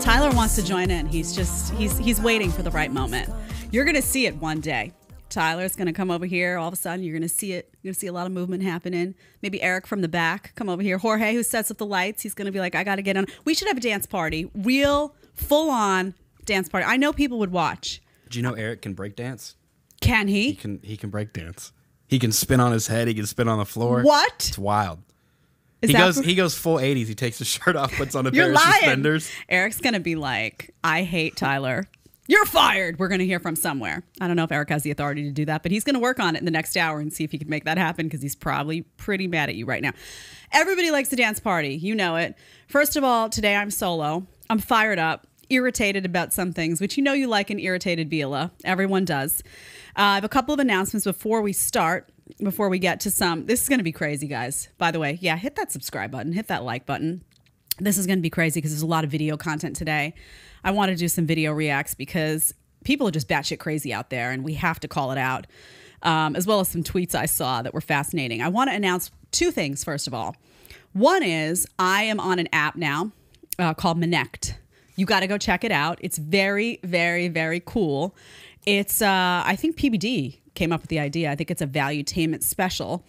Tyler wants to join in. He's just he's he's waiting for the right moment. You're gonna see it one day. Tyler's gonna come over here. All of a sudden, you're gonna see it. You're gonna see a lot of movement happening. Maybe Eric from the back come over here. Jorge, who sets up the lights, he's gonna be like, I gotta get on. We should have a dance party, real full on dance party. I know people would watch. Do you know Eric can break dance? Can he? He can he can break dance. He can spin on his head. He can spin on the floor. What? It's wild. Is he goes for- he goes full 80s. He takes his shirt off, puts on a pair lying. of suspenders. Eric's gonna be like, I hate Tyler. You're fired. We're gonna hear from somewhere. I don't know if Eric has the authority to do that, but he's gonna work on it in the next hour and see if he can make that happen because he's probably pretty mad at you right now. Everybody likes a dance party. You know it. First of all, today I'm solo. I'm fired up, irritated about some things, which you know you like an irritated Bila. Everyone does. Uh, I have a couple of announcements before we start. Before we get to some, this is going to be crazy, guys. By the way, yeah, hit that subscribe button, hit that like button this is going to be crazy because there's a lot of video content today. I want to do some video reacts because people are just batshit crazy out there, and we have to call it out. Um, as well as some tweets I saw that were fascinating. I want to announce two things. First of all, one is I am on an app now uh, called Minnect. You got to go check it out. It's very, very, very cool. It's uh, I think PBD came up with the idea. I think it's a valuetainment special.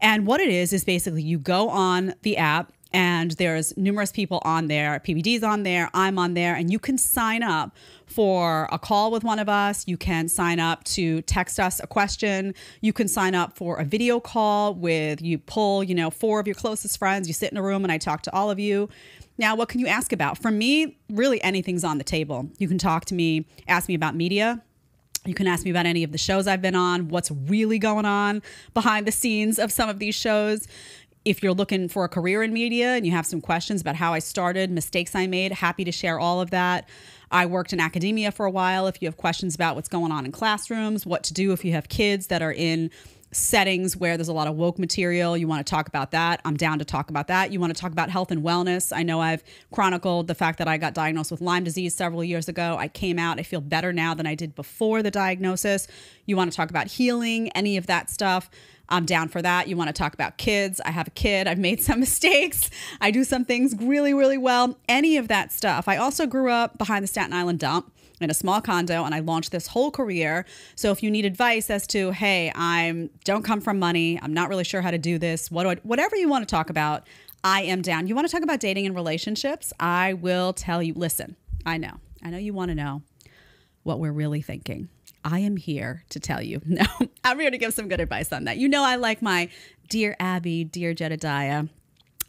And what it is is basically you go on the app and there's numerous people on there. PBD's on there, I'm on there, and you can sign up for a call with one of us. You can sign up to text us a question. You can sign up for a video call with you pull, you know, four of your closest friends. You sit in a room and I talk to all of you. Now, what can you ask about? For me, really anything's on the table. You can talk to me, ask me about media. You can ask me about any of the shows I've been on, what's really going on behind the scenes of some of these shows. If you're looking for a career in media and you have some questions about how I started, mistakes I made, happy to share all of that. I worked in academia for a while. If you have questions about what's going on in classrooms, what to do if you have kids that are in settings where there's a lot of woke material, you want to talk about that, I'm down to talk about that. You want to talk about health and wellness. I know I've chronicled the fact that I got diagnosed with Lyme disease several years ago. I came out, I feel better now than I did before the diagnosis. You want to talk about healing, any of that stuff. I'm down for that. You want to talk about kids? I have a kid. I've made some mistakes. I do some things really, really well. Any of that stuff. I also grew up behind the Staten Island dump in a small condo and I launched this whole career. So if you need advice as to, hey, I'm don't come from money, I'm not really sure how to do this, what do I, whatever you want to talk about, I am down. You want to talk about dating and relationships? I will tell you. Listen, I know. I know you want to know what we're really thinking. I am here to tell you. No, I'm here to give some good advice on that. You know, I like my dear Abby, dear Jedediah.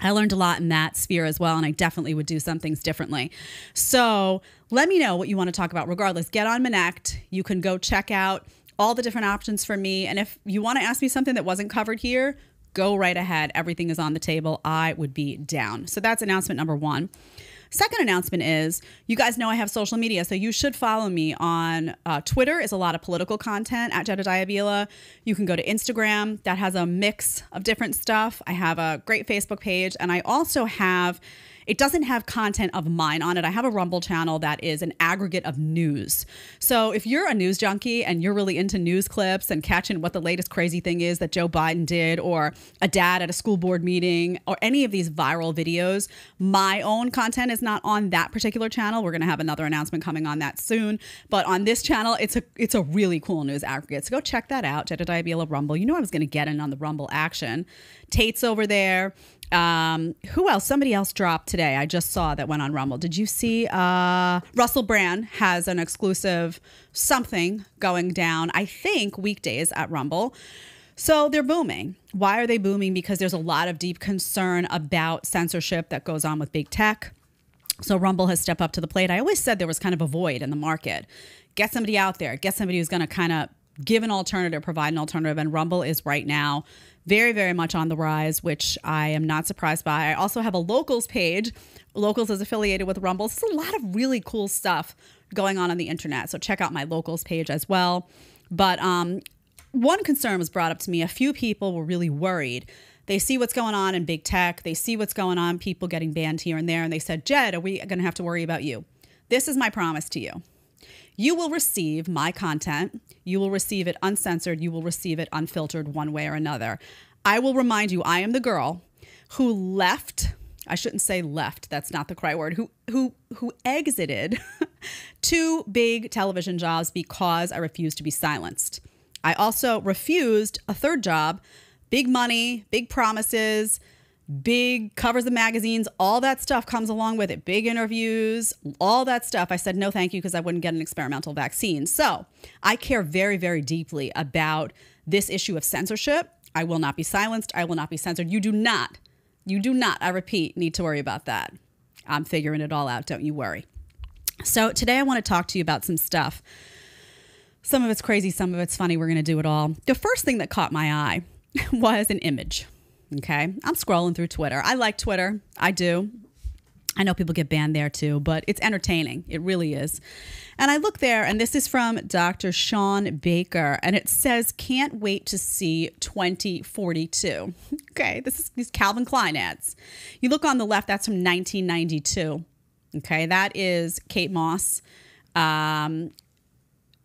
I learned a lot in that sphere as well, and I definitely would do some things differently. So let me know what you want to talk about. Regardless, get on Minnect. You can go check out all the different options for me. And if you want to ask me something that wasn't covered here, go right ahead. Everything is on the table. I would be down. So that's announcement number one. Second announcement is you guys know I have social media, so you should follow me on uh, Twitter. is a lot of political content at Jedediah Bila. You can go to Instagram that has a mix of different stuff. I have a great Facebook page, and I also have. It doesn't have content of mine on it. I have a Rumble channel that is an aggregate of news. So if you're a news junkie and you're really into news clips and catching what the latest crazy thing is that Joe Biden did, or a dad at a school board meeting, or any of these viral videos, my own content is not on that particular channel. We're gonna have another announcement coming on that soon. But on this channel, it's a it's a really cool news aggregate. So go check that out. Jedediah Bila Rumble. You know I was gonna get in on the Rumble action. Tate's over there. Um, who else? Somebody else dropped today. I just saw that went on Rumble. Did you see? Uh, Russell Brand has an exclusive something going down. I think weekdays at Rumble. So they're booming. Why are they booming? Because there's a lot of deep concern about censorship that goes on with big tech. So Rumble has stepped up to the plate. I always said there was kind of a void in the market. Get somebody out there, get somebody who's going to kind of give an alternative, provide an alternative. And Rumble is right now very, very much on the rise, which I am not surprised by. I also have a locals page. Locals is affiliated with Rumble. There's a lot of really cool stuff going on on the internet. So check out my locals page as well. But um, one concern was brought up to me. A few people were really worried. They see what's going on in big tech, they see what's going on, people getting banned here and there, and they said, Jed, are we going to have to worry about you? This is my promise to you. You will receive my content You will receive it uncensored. You will receive it unfiltered one way or another. I will remind you, I am the girl who left. I shouldn't say left. That's not the cry word. Who who who exited two big television jobs because I refused to be silenced. I also refused a third job, big money, big promises, big covers of magazines, all that stuff comes along with it, big interviews, all that stuff. I said no, thank you, because I wouldn't get an experimental vaccine. So I care very, very deeply about this issue of censorship. I will not be silenced. I will not be censored. You do not, you do not, I repeat, need to worry about that. I'm figuring it all out. Don't you worry. So today I want to talk to you about some stuff. Some of it's crazy, some of it's funny. We're going to do it all. The first thing that caught my eye was an image. Okay. I'm scrolling through Twitter. I like Twitter. I do. I know people get banned there too, but it's entertaining. It really is. And I look there, and this is from Dr. Shawn Baker, and it says, Can't wait to see 2042. Okay, this is these Calvin Klein ads. You look on the left, that's from 1992. Okay, that is Kate Moss. Um,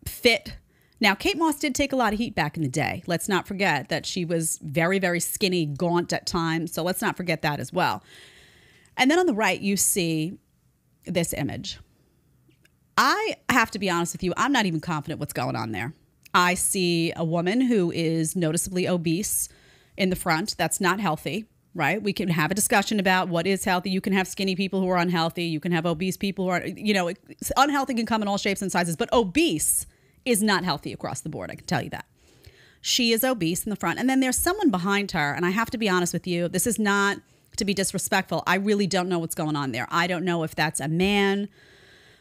fit now, Kate Moss did take a lot of heat back in the day. Let's not forget that she was very, very skinny, gaunt at times. So let's not forget that as well. And then on the right, you see this image. I have to be honest with you, I'm not even confident what's going on there. I see a woman who is noticeably obese in the front. That's not healthy, right? We can have a discussion about what is healthy. You can have skinny people who are unhealthy. You can have obese people who are, you know, unhealthy can come in all shapes and sizes, but obese is not healthy across the board. I can tell you that. She is obese in the front. And then there's someone behind her. And I have to be honest with you, this is not to be disrespectful. I really don't know what's going on there. I don't know if that's a man,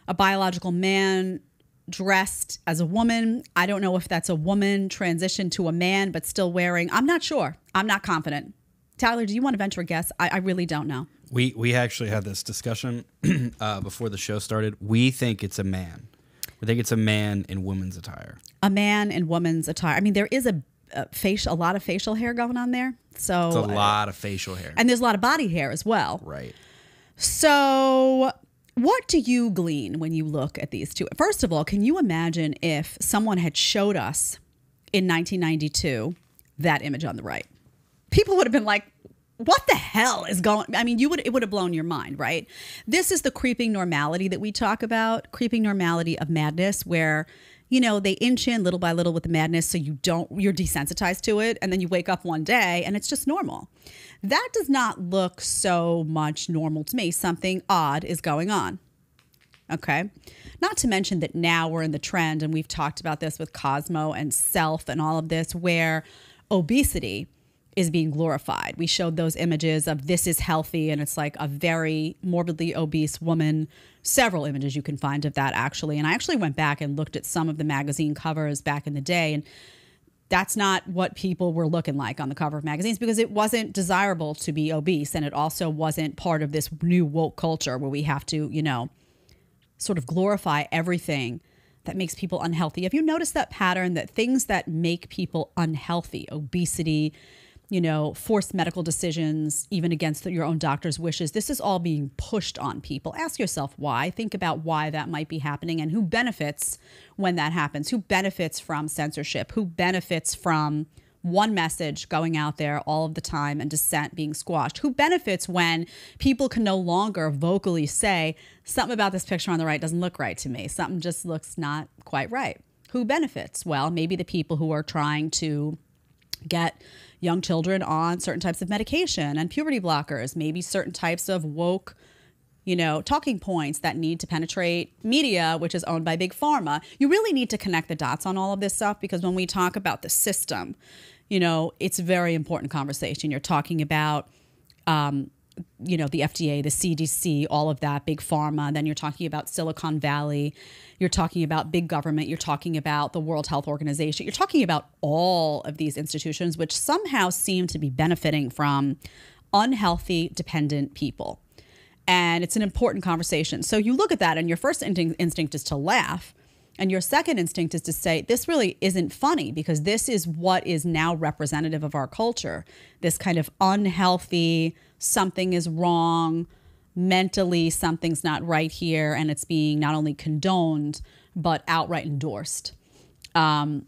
a biological man dressed as a woman. I don't know if that's a woman transitioned to a man, but still wearing. I'm not sure. I'm not confident. Tyler, do you want to venture a guess? I, I really don't know. We we actually had this discussion uh, before the show started. We think it's a man. I think it's a man in woman's attire. A man in woman's attire. I mean, there is a, a facial, a lot of facial hair going on there. So it's a lot of facial hair, and there's a lot of body hair as well. Right. So, what do you glean when you look at these two? First of all, can you imagine if someone had showed us in 1992 that image on the right? People would have been like, what the hell is going i mean you would it would have blown your mind right? This is the creeping normality that we talk about creeping normality of madness where you know they inch in little by little with the madness so you don't you're desensitized to it and then you wake up one day and it's just normal. That does not look so much normal to me. Something odd is going on okay? Not to mention that now we're in the trend and we've talked about this with cosmo and self and all of this where obesity is being glorified. We showed those images of this is healthy, and it's like a very morbidly obese woman. Several images you can find of that actually. And I actually went back and looked at some of the magazine covers back in the day, and that's not what people were looking like on the cover of magazines because it wasn't desirable to be obese. And it also wasn't part of this new woke culture where we have to, you know, sort of glorify everything that makes people unhealthy. Have you noticed that pattern that things that make people unhealthy, obesity, you know, forced medical decisions, even against your own doctor's wishes. This is all being pushed on people. Ask yourself why. Think about why that might be happening and who benefits when that happens. Who benefits from censorship? Who benefits from one message going out there all of the time and dissent being squashed? Who benefits when people can no longer vocally say, something about this picture on the right doesn't look right to me? Something just looks not quite right. Who benefits? Well, maybe the people who are trying to get young children on certain types of medication and puberty blockers, maybe certain types of woke, you know, talking points that need to penetrate media, which is owned by big pharma. You really need to connect the dots on all of this stuff because when we talk about the system, you know, it's a very important conversation. You're talking about um, you know, the FDA, the CDC, all of that, big pharma. Then you're talking about Silicon Valley. You're talking about big government. You're talking about the World Health Organization. You're talking about all of these institutions, which somehow seem to be benefiting from unhealthy, dependent people. And it's an important conversation. So you look at that, and your first instinct is to laugh. And your second instinct is to say, this really isn't funny because this is what is now representative of our culture this kind of unhealthy, something is wrong, mentally, something's not right here, and it's being not only condoned, but outright endorsed. Um,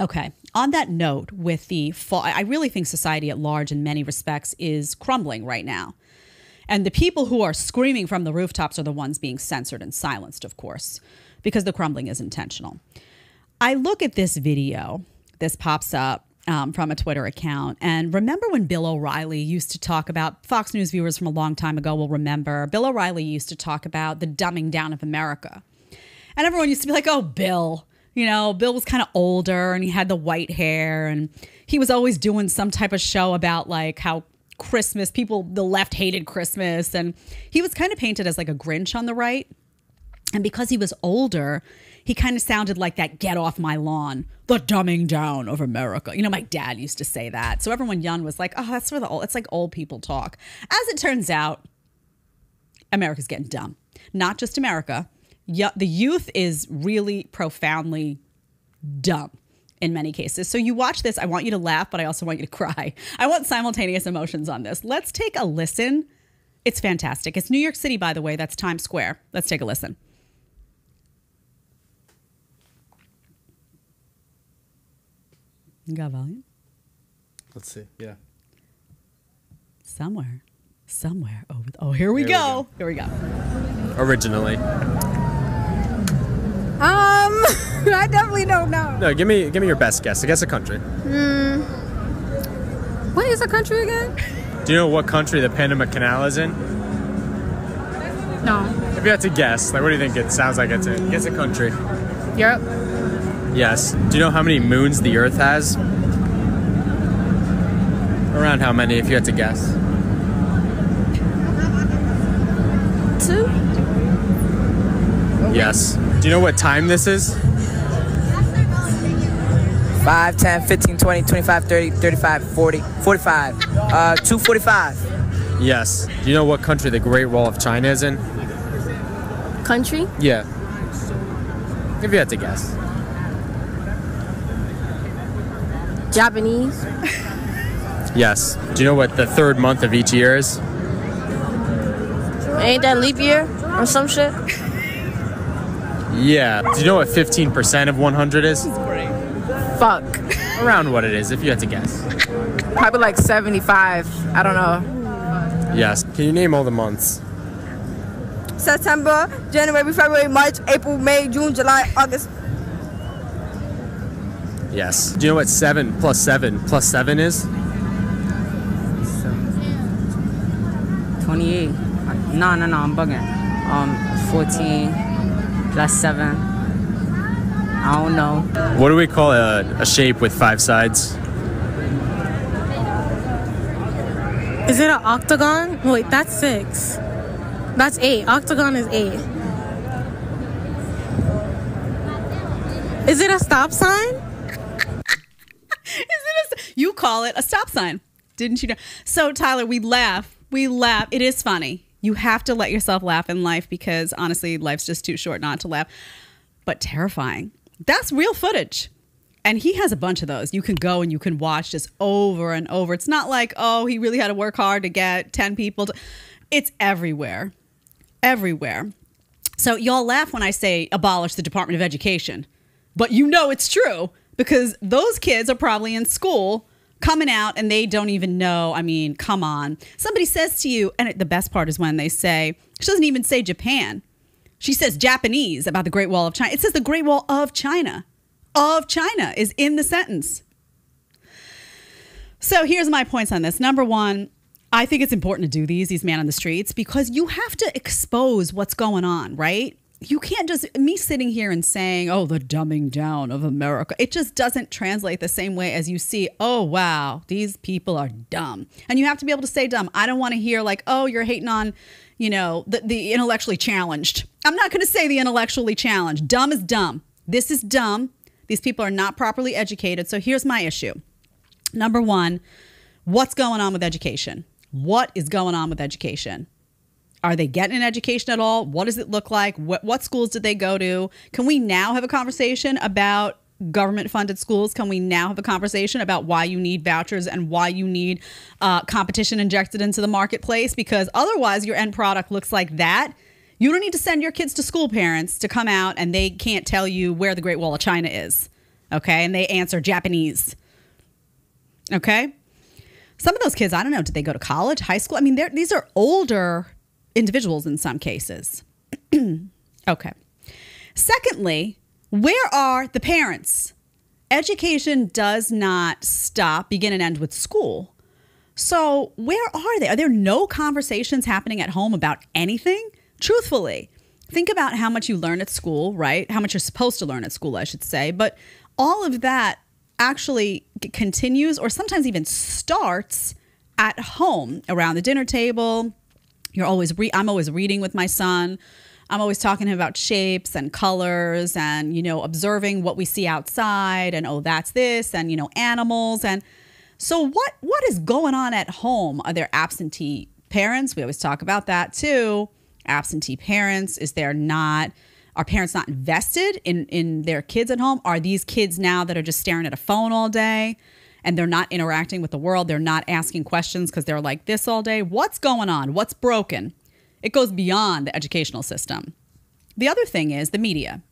okay. On that note, with the fall, I really think society at large, in many respects, is crumbling right now. And the people who are screaming from the rooftops are the ones being censored and silenced, of course, because the crumbling is intentional. I look at this video, this pops up um, from a Twitter account. And remember when Bill O'Reilly used to talk about, Fox News viewers from a long time ago will remember, Bill O'Reilly used to talk about the dumbing down of America. And everyone used to be like, oh, Bill. You know, Bill was kind of older and he had the white hair and he was always doing some type of show about like how Christmas, people, the left hated Christmas. And he was kind of painted as like a Grinch on the right. And because he was older, he kind of sounded like that get off my lawn, the dumbing down of America. You know, my dad used to say that. So everyone young was like, oh, that's for the old, it's like old people talk. As it turns out, America's getting dumb. Not just America. The youth is really profoundly dumb in many cases. So you watch this, I want you to laugh, but I also want you to cry. I want simultaneous emotions on this. Let's take a listen. It's fantastic. It's New York City, by the way. That's Times Square. Let's take a listen. You got volume? Let's see. Yeah. Somewhere. Somewhere over. The, oh, here we, go. we go. Here we go. Originally. Um, I definitely don't know. No, give me give me your best guess. I guess a country. Hmm. What is a country again? Do you know what country the Panama Canal is in? No. If you had to guess, like what do you think it sounds like it's in? Guess a country. Europe. Yes. Do you know how many moons the Earth has? Around how many, if you had to guess? Two. Yes. Do you know what time this is? 5, 10, 15, 20, 25, 30, 35, 40, 45. Uh, 245. Yes. Do you know what country the Great Wall of China is in? Country. Yeah. If you had to guess. Japanese. Yes. Do you know what the third month of each year is? Ain't that leap year or some shit? Yeah. Do you know what 15% of 100 is? Fuck. Around what it is, if you had to guess. Probably like 75. I don't know. Yes. Can you name all the months? September, January, February, March, April, May, June, July, August. Yes. Do you know what 7 plus 7 plus 7 is? 28. No, no, no, I'm bugging. Um, 14 plus 7. I don't know. What do we call a, a shape with five sides? Is it an octagon? Wait, that's six. That's eight. Octagon is eight. Is it a stop sign? Call it a stop sign? Didn't you know? So Tyler, we laugh. We laugh. It is funny. You have to let yourself laugh in life because honestly, life's just too short not to laugh. But terrifying. That's real footage. And he has a bunch of those. You can go and you can watch just over and over. It's not like, oh, he really had to work hard to get 10 people. To, it's everywhere. Everywhere. So y'all laugh when I say abolish the Department of Education. But you know it's true because those kids are probably in school coming out and they don't even know. I mean, come on. Somebody says to you, and the best part is when they say, she doesn't even say Japan. She says Japanese about the Great Wall of China. It says the Great Wall of China. Of China is in the sentence. So here's my points on this. Number one, I think it's important to do these, these man on the streets, because you have to expose what's going on, right? You can't just me sitting here and saying, "Oh, the dumbing down of America." It just doesn't translate the same way as you see, "Oh, wow, these people are dumb." And you have to be able to say dumb. I don't want to hear like, "Oh, you're hating on, you know, the, the intellectually challenged." I'm not going to say the intellectually challenged. Dumb is dumb. This is dumb. These people are not properly educated. So here's my issue. Number 1, what's going on with education? What is going on with education? Are they getting an education at all? What does it look like? What, what schools did they go to? Can we now have a conversation about government funded schools? Can we now have a conversation about why you need vouchers and why you need uh, competition injected into the marketplace? Because otherwise, your end product looks like that. You don't need to send your kids to school parents to come out and they can't tell you where the Great Wall of China is. Okay. And they answer Japanese. Okay. Some of those kids, I don't know, did they go to college, high school? I mean, these are older individuals in some cases. okay. Secondly, where are the parents? Education does not stop, begin, and end with school. So, where are they? Are there no conversations happening at home about anything? Truthfully, think about how much you learn at school, right? How much you're supposed to learn at school, I should say. But all of that actually continues or sometimes even starts at home around the dinner table. You're always re- I'm always reading with my son. I'm always talking to him about shapes and colors and you know observing what we see outside and oh that's this and you know animals and so what what is going on at home? Are there absentee parents? We always talk about that too. Absentee parents is there not are parents not invested in in their kids at home? Are these kids now that are just staring at a phone all day and they're not interacting with the world? They're not asking questions because they're like this all day. What's going on? What's broken? It goes beyond the educational system. The other thing is the media.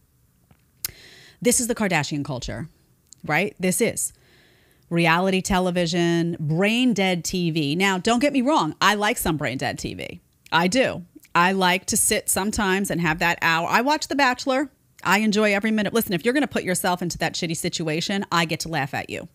This is the Kardashian culture, right? This is reality television, brain dead TV. Now, don't get me wrong, I like some brain dead TV. I do. I like to sit sometimes and have that hour. I watch The Bachelor. I enjoy every minute. Listen, if you're going to put yourself into that shitty situation, I get to laugh at you.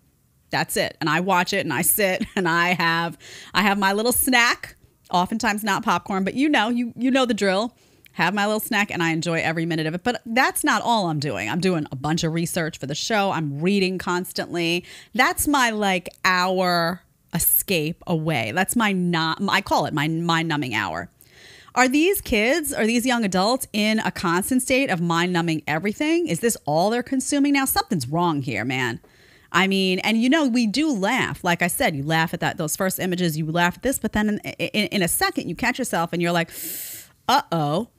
That's it. And I watch it and I sit and I have I have my little snack, oftentimes not popcorn, but you know, you you know the drill. Have my little snack and I enjoy every minute of it. But that's not all I'm doing. I'm doing a bunch of research for the show. I'm reading constantly. That's my like hour escape away. That's my not I call it my mind numbing hour. Are these kids, are these young adults in a constant state of mind numbing everything? Is this all they're consuming now? Something's wrong here, man. I mean, and you know, we do laugh. Like I said, you laugh at that those first images, you laugh at this, but then in, in, in a second, you catch yourself and you're like, uh oh.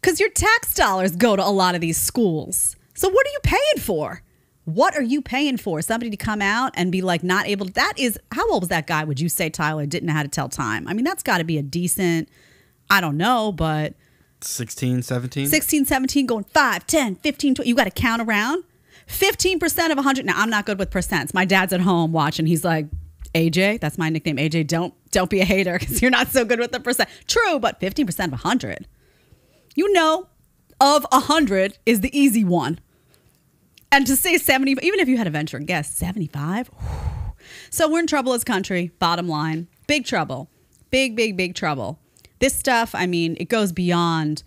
Because your tax dollars go to a lot of these schools. So what are you paying for? What are you paying for? Somebody to come out and be like, not able to, that is, how old was that guy, would you say, Tyler, didn't know how to tell time? I mean, that's got to be a decent, I don't know, but 16, 17? 16, 17, going 5, 10, 15, 20. You got to count around. 15% of 100. Now, I'm not good with percents. My dad's at home watching. He's like, AJ, that's my nickname. AJ, don't don't be a hater because you're not so good with the percent. True, but 15% of 100. You know, of 100 is the easy one. And to say 70, even if you had a venture guess, 75? So we're in trouble as country, bottom line. Big trouble. Big, big, big trouble. This stuff, I mean, it goes beyond.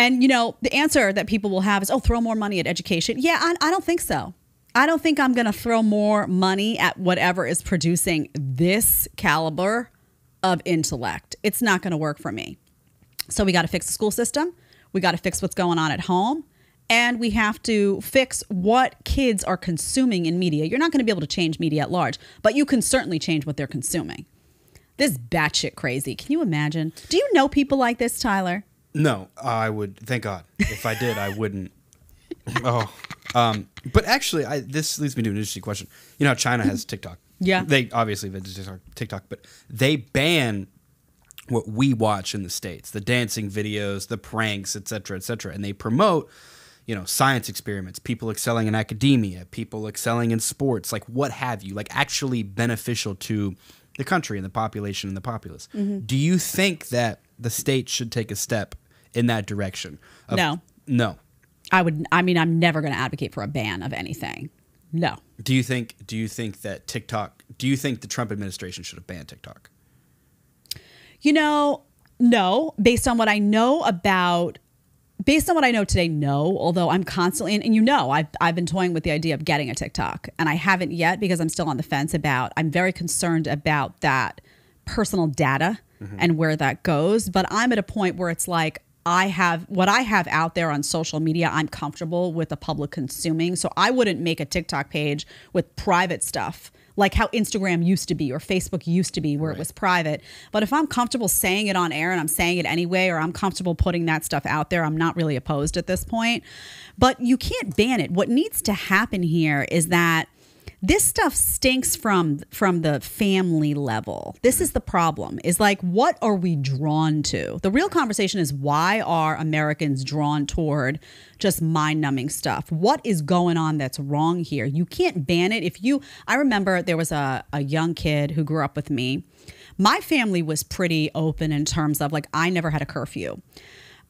And, you know, the answer that people will have is, oh, throw more money at education. Yeah, I, I don't think so. I don't think I'm going to throw more money at whatever is producing this caliber of intellect. It's not going to work for me. So we got to fix the school system. We got to fix what's going on at home. And we have to fix what kids are consuming in media. You're not going to be able to change media at large, but you can certainly change what they're consuming. This is batshit crazy. Can you imagine? Do you know people like this, Tyler? No, I would. Thank God. If I did, I wouldn't. Oh, um, but actually, I, this leads me to an interesting question. You know, China has TikTok. Yeah. they obviously have TikTok, TikTok, but they ban what we watch in the states: the dancing videos, the pranks, et cetera, et cetera, and they promote. You know, science experiments, people excelling in academia, people excelling in sports, like what have you, like actually beneficial to the country and the population and the populace. Do you think that the state should take a step in that direction? of- No. No. I would. I mean, I'm never going to advocate for a ban of anything. No. Do you think do you think that TikTok do you think the Trump administration should have banned TikTok? You know, no, based on what I know about based on what I know today, no. Although I'm constantly and, and you know, I've I've been toying with the idea of getting a TikTok. And I haven't yet because I'm still on the fence about I'm very concerned about that personal data Mm-hmm. and where that goes. But I'm at a point where it's like I have what I have out there on social media, I'm comfortable with the public consuming. So I wouldn't make a TikTok page with private stuff like how Instagram used to be or Facebook used to be where it was private. But if I'm comfortable saying it on air and I'm saying it anyway, or I'm comfortable putting that stuff out there, I'm not really opposed at this point. But you can't ban it. What needs to happen here is that this stuff stinks from from the family level. This is the problem. Is like what are we drawn to? The real conversation is why are Americans drawn toward just mind-numbing stuff? What is going on that's wrong here? You can't ban it if you I remember there was a a young kid who grew up with me. My family was pretty open in terms of like I never had a curfew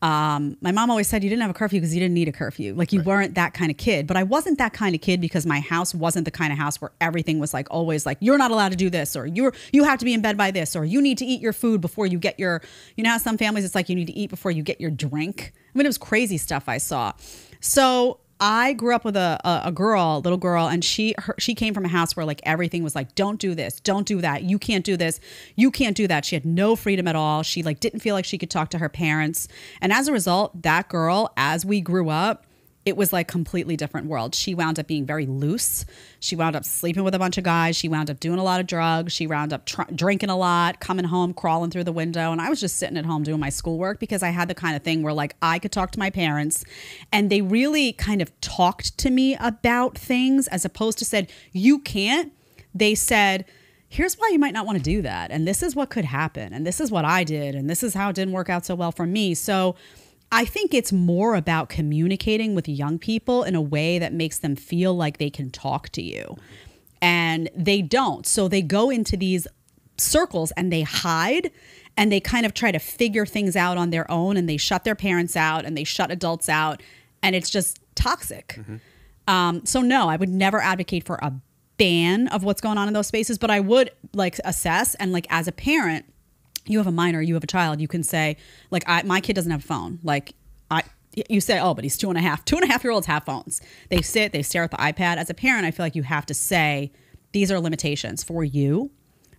um, my mom always said you didn't have a curfew because you didn't need a curfew. Like you weren't that kind of kid. But I wasn't that kind of kid because my house wasn't the kind of house where everything was like always like you're not allowed to do this or you're you have to be in bed by this or you need to eat your food before you get your you know how some families it's like you need to eat before you get your drink. I mean it was crazy stuff I saw. So I grew up with a, a, a girl, little girl, and she her, she came from a house where like everything was like, don't do this, don't do that, you can't do this, you can't do that. She had no freedom at all. She like didn't feel like she could talk to her parents, and as a result, that girl, as we grew up, it was like completely different world. She wound up being very loose. She wound up sleeping with a bunch of guys. She wound up doing a lot of drugs. She wound up tr- drinking a lot, coming home, crawling through the window. And I was just sitting at home doing my schoolwork because I had the kind of thing where like I could talk to my parents and they really kind of talked to me about things as opposed to said, you can't. They said, here's why you might not want to do that. And this is what could happen. And this is what I did. And this is how it didn't work out so well for me. So, I think it's more about communicating with young people in a way that makes them feel like they can talk to you. And they don't. So they go into these circles and they hide and they kind of try to figure things out on their own and they shut their parents out and they shut adults out. And it's just toxic. Um, so, no, I would never advocate for a ban of what's going on in those spaces, but I would like assess and, like, as a parent, you have a minor, you have a child, you can say, like, I, my kid doesn't have a phone. Like, I, you say, oh, but he's two and a half. Two and a half year olds have phones. They sit, they stare at the iPad. As a parent, I feel like you have to say, these are limitations for you.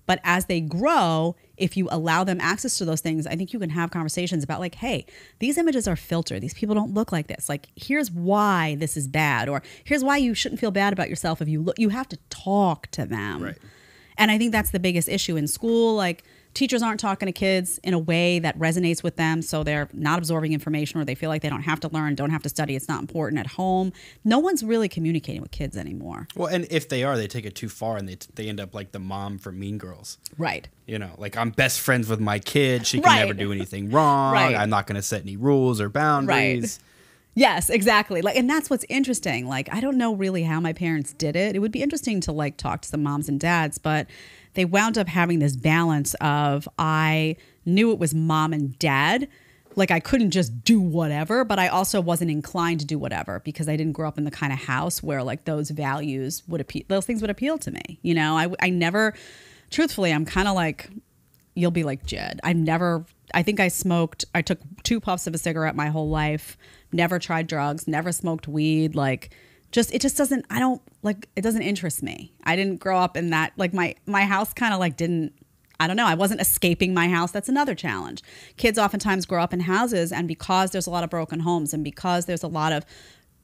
But as they grow, if you allow them access to those things, I think you can have conversations about, like, hey, these images are filtered. These people don't look like this. Like, here's why this is bad, or here's why you shouldn't feel bad about yourself if you look. You have to talk to them. Right. And I think that's the biggest issue in school. Like, teachers aren't talking to kids in a way that resonates with them so they're not absorbing information or they feel like they don't have to learn don't have to study it's not important at home no one's really communicating with kids anymore Well, and if they are, they take it too far and they, they end up like the mom from Mean Girls. right You know, like I'm best friends with my kid. She can Right. never do anything wrong. Right. I'm not going to set any rules or boundaries. yes exactly like and that's what's interesting like i don't know really how my parents did it it would be interesting to like talk to some moms and dads but they wound up having this balance of i knew it was mom and dad like I couldn't just do whatever, but I also wasn't inclined to do whatever because I didn't grow up in the kind of house where like those values would appeal, those things would appeal to me. You know, I, I never, truthfully, I'm kind of like, you'll be like Jed. I've never, I think I smoked, I took two puffs of a cigarette my whole life, never tried drugs, never smoked weed. Like, just, it just doesn't, I don't like, it doesn't interest me. I didn't grow up in that, like my, my house kind of like didn't, I don't know. I wasn't escaping my house. That's another challenge. Kids oftentimes grow up in houses, and because there's a lot of broken homes, and because there's a lot of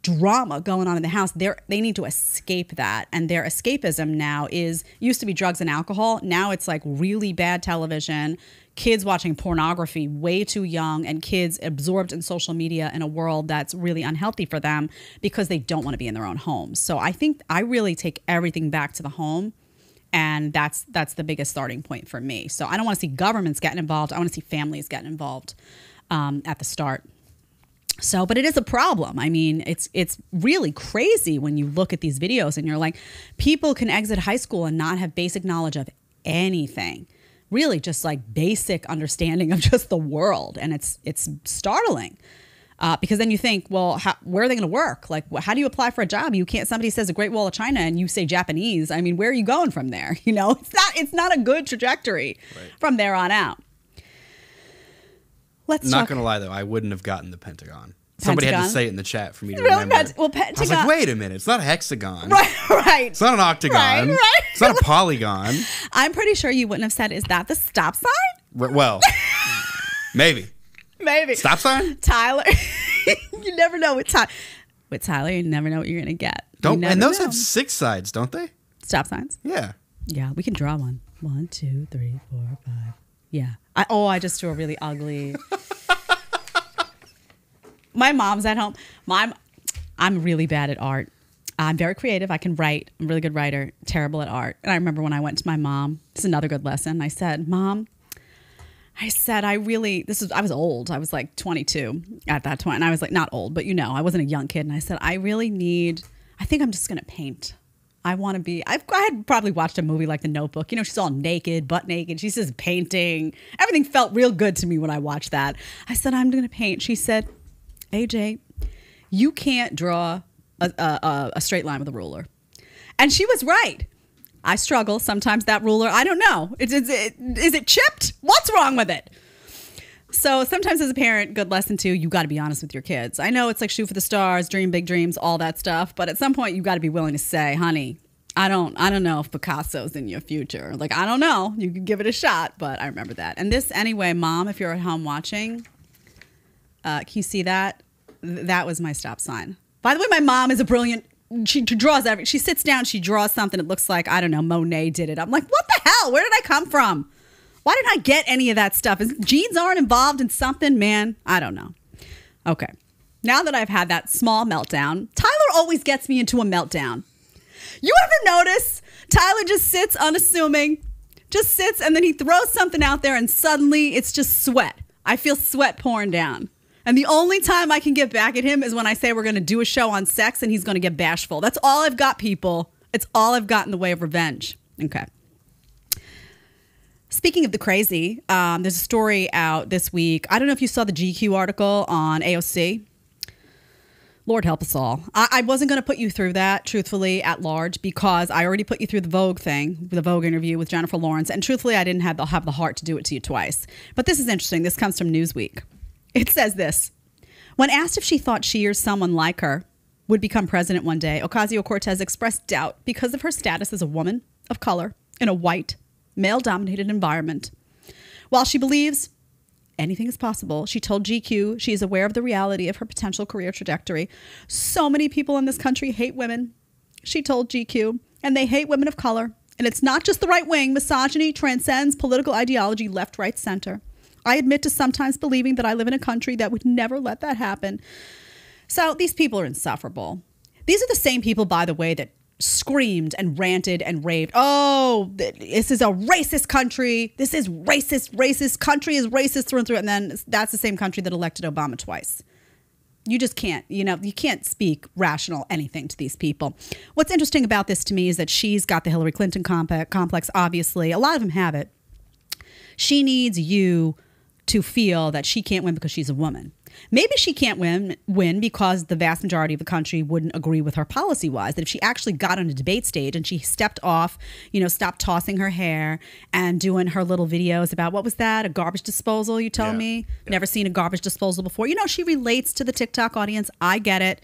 drama going on in the house, they they need to escape that. And their escapism now is used to be drugs and alcohol. Now it's like really bad television, kids watching pornography way too young, and kids absorbed in social media in a world that's really unhealthy for them because they don't want to be in their own homes. So I think I really take everything back to the home and that's that's the biggest starting point for me. So i don't want to see governments getting involved i want to see families getting involved um, at the start. So but it is a problem. I mean it's it's really crazy when you look at these videos and you're like people can exit high school and not have basic knowledge of anything really just like basic understanding of just the world and it's it's startling uh, because then you think, well, how, where are they going to work? Like, how do you apply for a job? You can't. Somebody says a Great Wall of China, and you say Japanese. I mean, where are you going from there? You know, it's not. It's not a good trajectory from there on out. Let's Not talk. to lie, though, I wouldn't have gotten the Pentagon. Somebody had to say it in the chat for me to remember. Pent- well, I was Pentagon- like, wait a minute. It's not a hexagon. right, right. It's not an octagon. Right, right. It's not a polygon. I'm pretty sure you wouldn't have said, "Is that the stop sign?" R- Well, maybe. Maybe. Stop sign? Tyler. you never know with Tyler. With Tyler, you never know what you're gonna get. Don't and those know. have six sides, don't they? stop signs. Yeah. Yeah, we can draw one. One, two, three, four, five. Yeah. I, oh, I just drew a really ugly. My mom's at home. My, I'm really bad at art. I'm very creative. I can write. I'm a really good writer, terrible at art. And I remember when I went to my mom, is another good lesson. I said, Mom, I said, I really, this is, I was old. I was like 22 at that point. And I was like, not old, but you know, I wasn't a young kid. And I said, I really need, I think I'm just going to paint. I want to be, I've, I had probably watched a movie like The Notebook. You know, she's all naked, butt naked. She's just painting. Everything felt real good to me when I watched that. I said, I'm going to paint. She said, AJ, you can't draw a, a, a straight line with a ruler. And she was right. I struggle. Sometimes that ruler, I don't know. Is, is, it, is it chipped? What's wrong with it? So sometimes as a parent, good lesson too, you got to be honest with your kids. I know it's like shoot for the stars, dream big dreams, all that stuff, but at some point you got to be willing to say, honey, I don't I don't know if Picasso's in your future. Like I don't know. You can give it a shot, but I remember that. And this anyway, mom, if you're at home watching, uh, can you see that? That was my stop sign. By the way, my mom is a brilliant. She draws every. She sits down. She draws something. It looks like I don't know. Monet did it. I'm like, what the hell? Where did I come from? Why didn't I get any of that stuff? Is genes aren't involved in something, man? I don't know. Okay. Now that I've had that small meltdown, Tyler always gets me into a meltdown. You ever notice Tyler just sits unassuming, just sits, and then he throws something out there, and suddenly it's just sweat. I feel sweat pouring down. And the only time I can get back at him is when I say we're going to do a show on sex and he's going to get bashful. That's all I've got, people. It's all I've got in the way of revenge. Okay. Speaking of the crazy, um, there's a story out this week. I don't know if you saw the GQ article on AOC. Lord help us all. I, I wasn't going to put you through that, truthfully, at large, because I already put you through the Vogue thing, the Vogue interview with Jennifer Lawrence, and truthfully, I didn't have the have the heart to do it to you twice. But this is interesting. This comes from Newsweek. It says this: When asked if she thought she or someone like her would become president one day, Ocasio Cortez expressed doubt because of her status as a woman of color in a white, male-dominated environment. While she believes anything is possible. She told GQ she is aware of the reality of her potential career trajectory. So many people in this country hate women, she told GQ, and they hate women of color. And it's not just the right wing. Misogyny transcends political ideology, left, right, center. I admit to sometimes believing that I live in a country that would never let that happen. So these people are insufferable. These are the same people, by the way, that screamed and ranted and raved. Oh, this is a racist country. This is racist, racist. Country is racist through and through. And then that's the same country that elected Obama twice. You just can't, you know, you can't speak rational anything to these people. What's interesting about this to me is that she's got the Hillary Clinton complex, obviously. A lot of them have it. She needs you to feel that she can't win because she's a woman. Maybe she can't win win because the vast majority of the country wouldn't agree with her policy wise. That if she actually got on a debate stage and she stepped off, you know, stopped tossing her hair and doing her little videos about what was that a garbage disposal? You tell Yeah. me never seen a garbage disposal before. You know, she relates to the TikTok audience. I get it.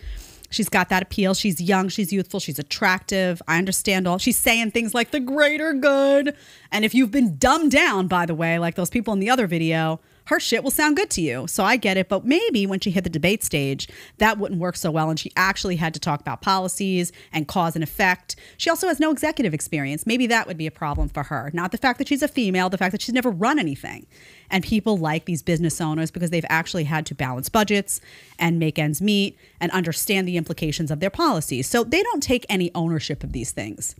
She's got that appeal. She's young, she's youthful, she's attractive. I understand all. She's saying things like the greater good. And if you've been dumbed down, by the way, like those people in the other video, her shit will sound good to you. So I get it. But maybe when she hit the debate stage, that wouldn't work so well. And she actually had to talk about policies and cause and effect. She also has no executive experience. Maybe that would be a problem for her. Not the fact that she's a female, the fact that she's never run anything. And people like these business owners because they've actually had to balance budgets and make ends meet and understand the implications of their policies. So they don't take any ownership of these things.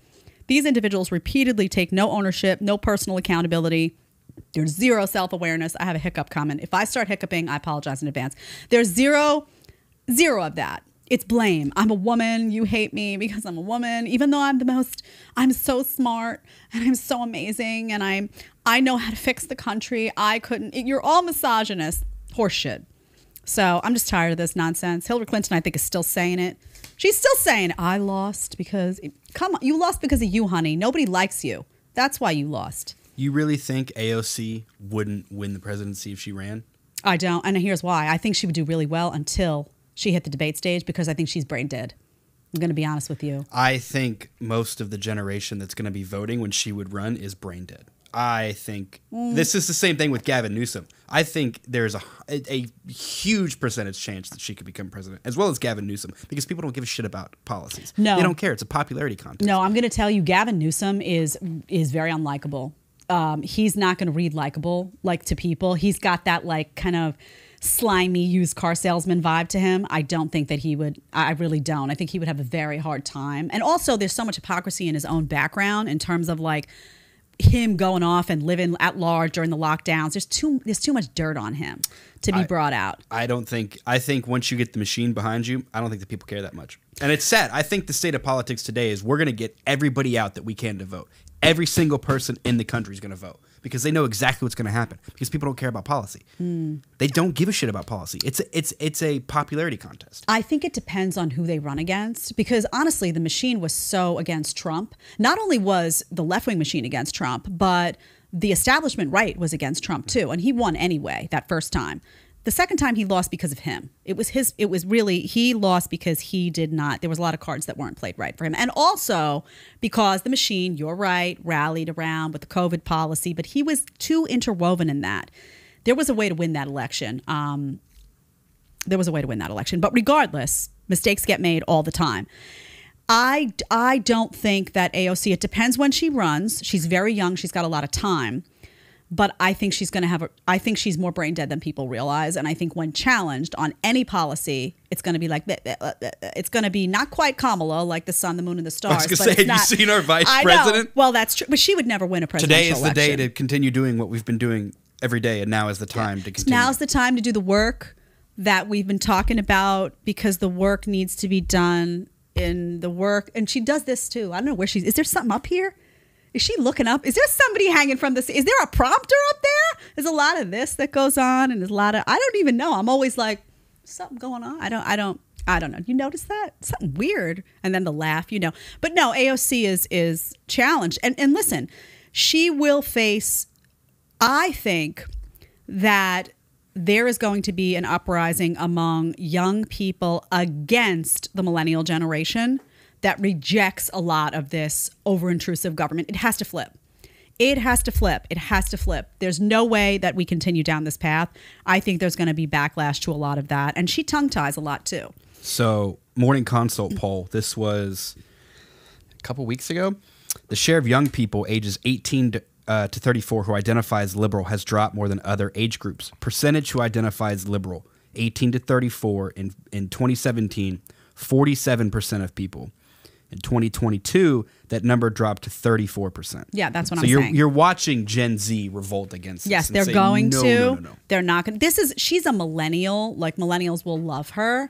These individuals repeatedly take no ownership, no personal accountability. There's zero self awareness. I have a hiccup comment. If I start hiccuping, I apologize in advance. There's zero, zero of that. It's blame. I'm a woman. You hate me because I'm a woman, even though I'm the most, I'm so smart and I'm so amazing and I'm, I know how to fix the country. I couldn't, you're all misogynist. Horseshit. So I'm just tired of this nonsense. Hillary Clinton, I think, is still saying it. She's still saying, I lost because, come on, you lost because of you, honey. Nobody likes you. That's why you lost. You really think AOC wouldn't win the presidency if she ran? I don't. And here's why. I think she would do really well until she hit the debate stage because I think she's brain dead. I'm going to be honest with you. I think most of the generation that's going to be voting when she would run is brain dead. I think Mm. this is the same thing with Gavin Newsom. I think there's a, a, a huge percentage chance that she could become president, as well as Gavin Newsom, because people don't give a shit about policies. No. they don't care. It's a popularity contest. No, I'm going to tell you, Gavin Newsom is is very unlikable. Um, he's not going to read likable like to people. He's got that like kind of slimy used car salesman vibe to him. I don't think that he would. I really don't. I think he would have a very hard time. And also, there's so much hypocrisy in his own background in terms of like him going off and living at large during the lockdowns. There's too there's too much dirt on him to be brought out. I don't think. I think once you get the machine behind you, I don't think the people care that much. And it's sad. I think the state of politics today is we're going to get everybody out that we can to vote. Every single person in the country is going to vote because they know exactly what's going to happen. Because people don't care about policy. Hmm. They don't give a shit about policy. It's a, it's it's a popularity contest. I think it depends on who they run against because honestly, the machine was so against Trump. Not only was the left wing machine against Trump, but the establishment right was against Trump too. And he won anyway that first time. The second time he lost because of him. It was his it was really he lost because he did not there was a lot of cards that weren't played right for him. And also because the machine, you're right, rallied around with the COVID policy, but he was too interwoven in that. There was a way to win that election. Um, there was a way to win that election. But regardless, mistakes get made all the time. I, I don't think that AOC, it depends when she runs. She's very young, she's got a lot of time. But I think she's going to have a, I think she's more brain dead than people realize. And I think when challenged on any policy, it's going to be like, "Bleh, bleh, bleh, bleh." it's going to be not quite Kamala, like the sun, the moon, and the stars. I was but gonna say, have you not- seen our vice I know. president? Well, that's true. But she would never win a presidential Today is the day to continue doing what we've been doing every day, and now is the time to continue. Now's the time to do the work that we've been talking about because the work needs to be done in the work. And she does this too. I don't know where she's. Is there something up here? Is she looking up? Is there somebody hanging from the? Is there a prompter up there? There's a lot of this that goes on, and there's a lot of. I don't even know. I'm always like, something going on. I don't. I don't. I don't know. You notice that something weird, and then the laugh. You know, but no. AOC is is challenged, and and listen, she will face. I think that there is going to be an uprising among young people against the millennial generation that rejects a lot of this over intrusive government. It has to flip. It has to flip. It has to flip. There's no way that we continue down this path. I think there's going to be backlash to a lot of that. And she tongue ties a lot too. So, morning consult poll. This was a couple weeks ago. The share of young people ages 18 to, uh, to 34 who identify as liberal has dropped more than other age groups. Percentage who identify as liberal, 18 to 34 in in 2017, 47% of people. In 2022, that number dropped to 34%. Yeah, that's what so I'm you're, saying. You're watching Gen Z revolt against Yes, this. and they're going no, to. No, no, no. They're not going. to This is she's a millennial. Like millennials will love her.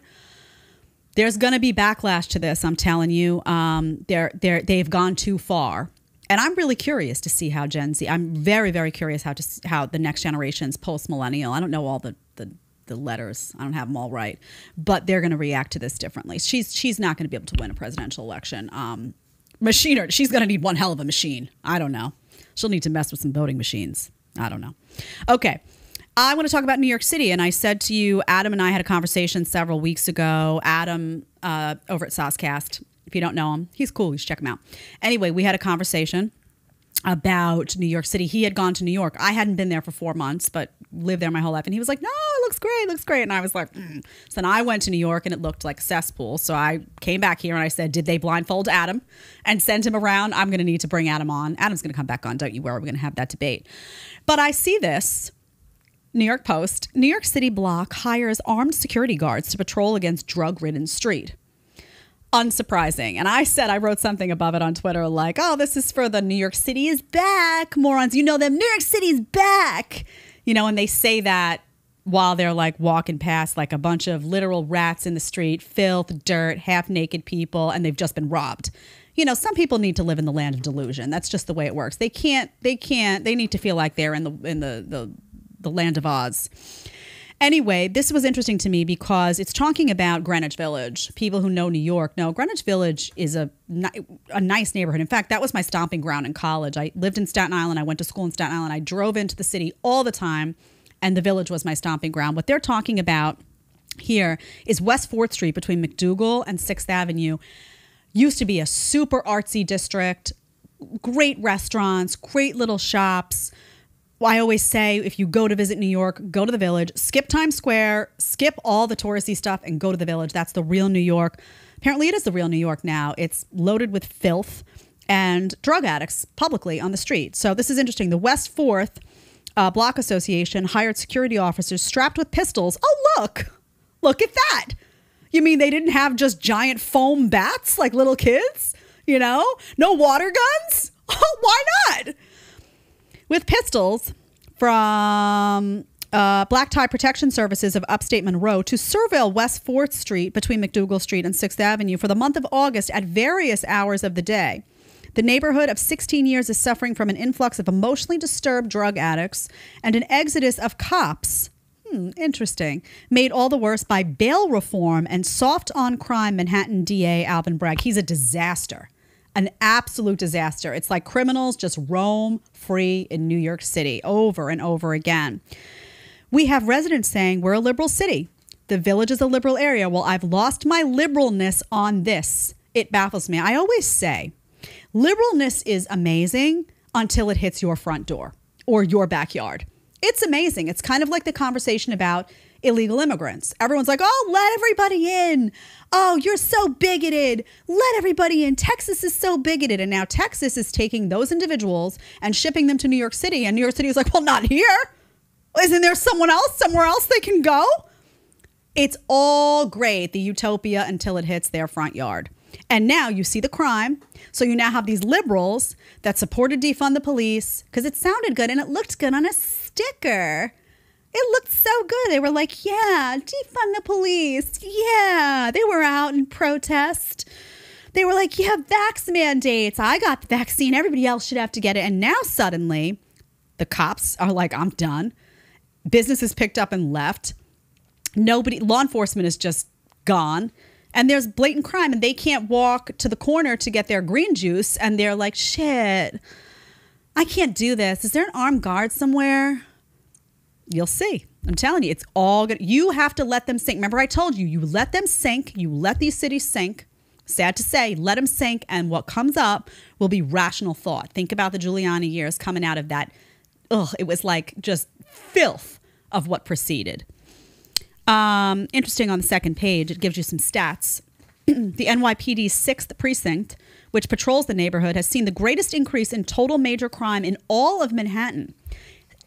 There's going to be backlash to this. I'm telling you. Um, they're they're they've gone too far, and I'm really curious to see how Gen Z. I'm very very curious how to how the next generations post millennial. I don't know all the the the letters. I don't have them all right, but they're going to react to this differently. She's she's not going to be able to win a presidential election. Um, machiner. She's going to need one hell of a machine. I don't know. She'll need to mess with some voting machines. I don't know. Okay. I want to talk about New York City. And I said to you, Adam and I had a conversation several weeks ago. Adam uh, over at Saucecast. If you don't know him, he's cool. You should check him out. Anyway, we had a conversation about New York City. He had gone to New York. I hadn't been there for four months, but lived there my whole life. And he was like, "No, it looks great, it looks great." And I was like, mm. "So then I went to New York, and it looked like cesspool." So I came back here, and I said, "Did they blindfold Adam and send him around? I'm going to need to bring Adam on. Adam's going to come back on. Don't you worry. We're going to have that debate." But I see this. New York Post, New York City block hires armed security guards to patrol against drug ridden street unsurprising. And I said, I wrote something above it on Twitter like, oh, this is for the New York City is back, morons. You know them, New York City is back. You know, and they say that while they're like walking past like a bunch of literal rats in the street, filth, dirt, half naked people, and they've just been robbed. You know, some people need to live in the land of delusion. That's just the way it works. They can't, they can't, they need to feel like they're in the in the the, the land of Oz. Anyway, this was interesting to me because it's talking about Greenwich Village. People who know New York know Greenwich Village is a a nice neighborhood. In fact, that was my stomping ground in college. I lived in Staten Island. I went to school in Staten Island. I drove into the city all the time, and the village was my stomping ground. What they're talking about here is West 4th Street between MacDougal and 6th Avenue. Used to be a super artsy district, great restaurants, great little shops. I always say if you go to visit New York, go to the village, skip Times Square, skip all the touristy stuff, and go to the village. That's the real New York. Apparently, it is the real New York now. It's loaded with filth and drug addicts publicly on the street. So, this is interesting. The West 4th uh, block association hired security officers strapped with pistols. Oh, look, look at that. You mean they didn't have just giant foam bats like little kids? You know, no water guns? Oh, why not? With pistols from uh, Black Tie Protection Services of Upstate Monroe to surveil West 4th Street between MacDougal Street and 6th Avenue for the month of August at various hours of the day. The neighborhood of 16 years is suffering from an influx of emotionally disturbed drug addicts and an exodus of cops. Hmm, interesting. Made all the worse by bail reform and soft on crime Manhattan DA Alvin Bragg. He's a disaster, an absolute disaster. It's like criminals just roam free in New York City over and over again. We have residents saying we're a liberal city. The village is a liberal area. Well, I've lost my liberalness on this. It baffles me. I always say, Liberalness is amazing until it hits your front door or your backyard. It's amazing. It's kind of like the conversation about illegal immigrants. Everyone's like, oh, let everybody in. Oh, you're so bigoted. Let everybody in. Texas is so bigoted. And now Texas is taking those individuals and shipping them to New York City. And New York City is like, well, not here. Isn't there someone else, somewhere else they can go? It's all great, the utopia, until it hits their front yard. And now you see the crime. So you now have these liberals that supported defund the police because it sounded good and it looked good on a sticker. It looked so good. They were like, yeah, defund the police. Yeah. They were out in protest. They were like, yeah, vax mandates. I got the vaccine. Everybody else should have to get it. And now suddenly the cops are like, I'm done. Business is picked up and left. Nobody, law enforcement is just gone and there's blatant crime and they can't walk to the corner to get their green juice and they're like shit i can't do this is there an armed guard somewhere you'll see. I'm telling you it's all good you have to let them sink. Remember i told you you let them sink you let these cities sink. Sad to say let them sink and what comes up will be rational thought. Think about the giuliani years coming out of that. Ugh it was like just filth of what preceded. Um, interesting on the second page, it gives you some stats. the NYPD's sixth precinct, which patrols the neighborhood, has seen the greatest increase in total major crime in all of Manhattan.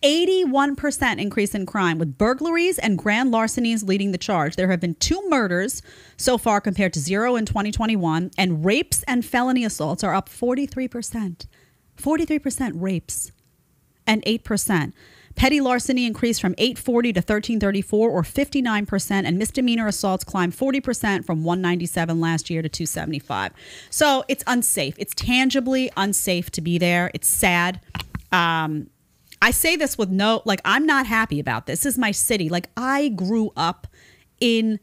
81% increase in crime, with burglaries and grand larcenies leading the charge. There have been two murders so far compared to zero in 2021, and rapes and felony assaults are up 43%. 43% rapes and 8%. Petty larceny increased from 840 to 1334 or 59% and misdemeanor assaults climbed 40% from 197 last year to 275. So it's unsafe. It's tangibly unsafe to be there. It's sad. Um, I say this with no like I'm not happy about this. This is my city. Like I grew up in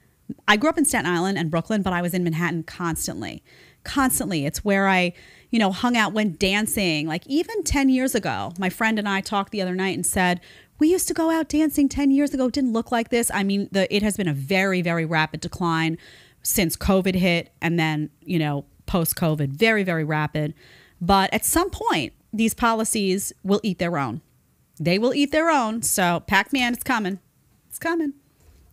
I grew up in Staten Island and Brooklyn, but I was in Manhattan constantly. Constantly. It's where I you know, hung out, went dancing. Like even 10 years ago, my friend and I talked the other night and said, we used to go out dancing 10 years ago. It didn't look like this. I mean, the it has been a very, very rapid decline since COVID hit and then, you know, post COVID, very, very rapid. But at some point, these policies will eat their own. They will eat their own. So Pac Man, it's coming. It's coming.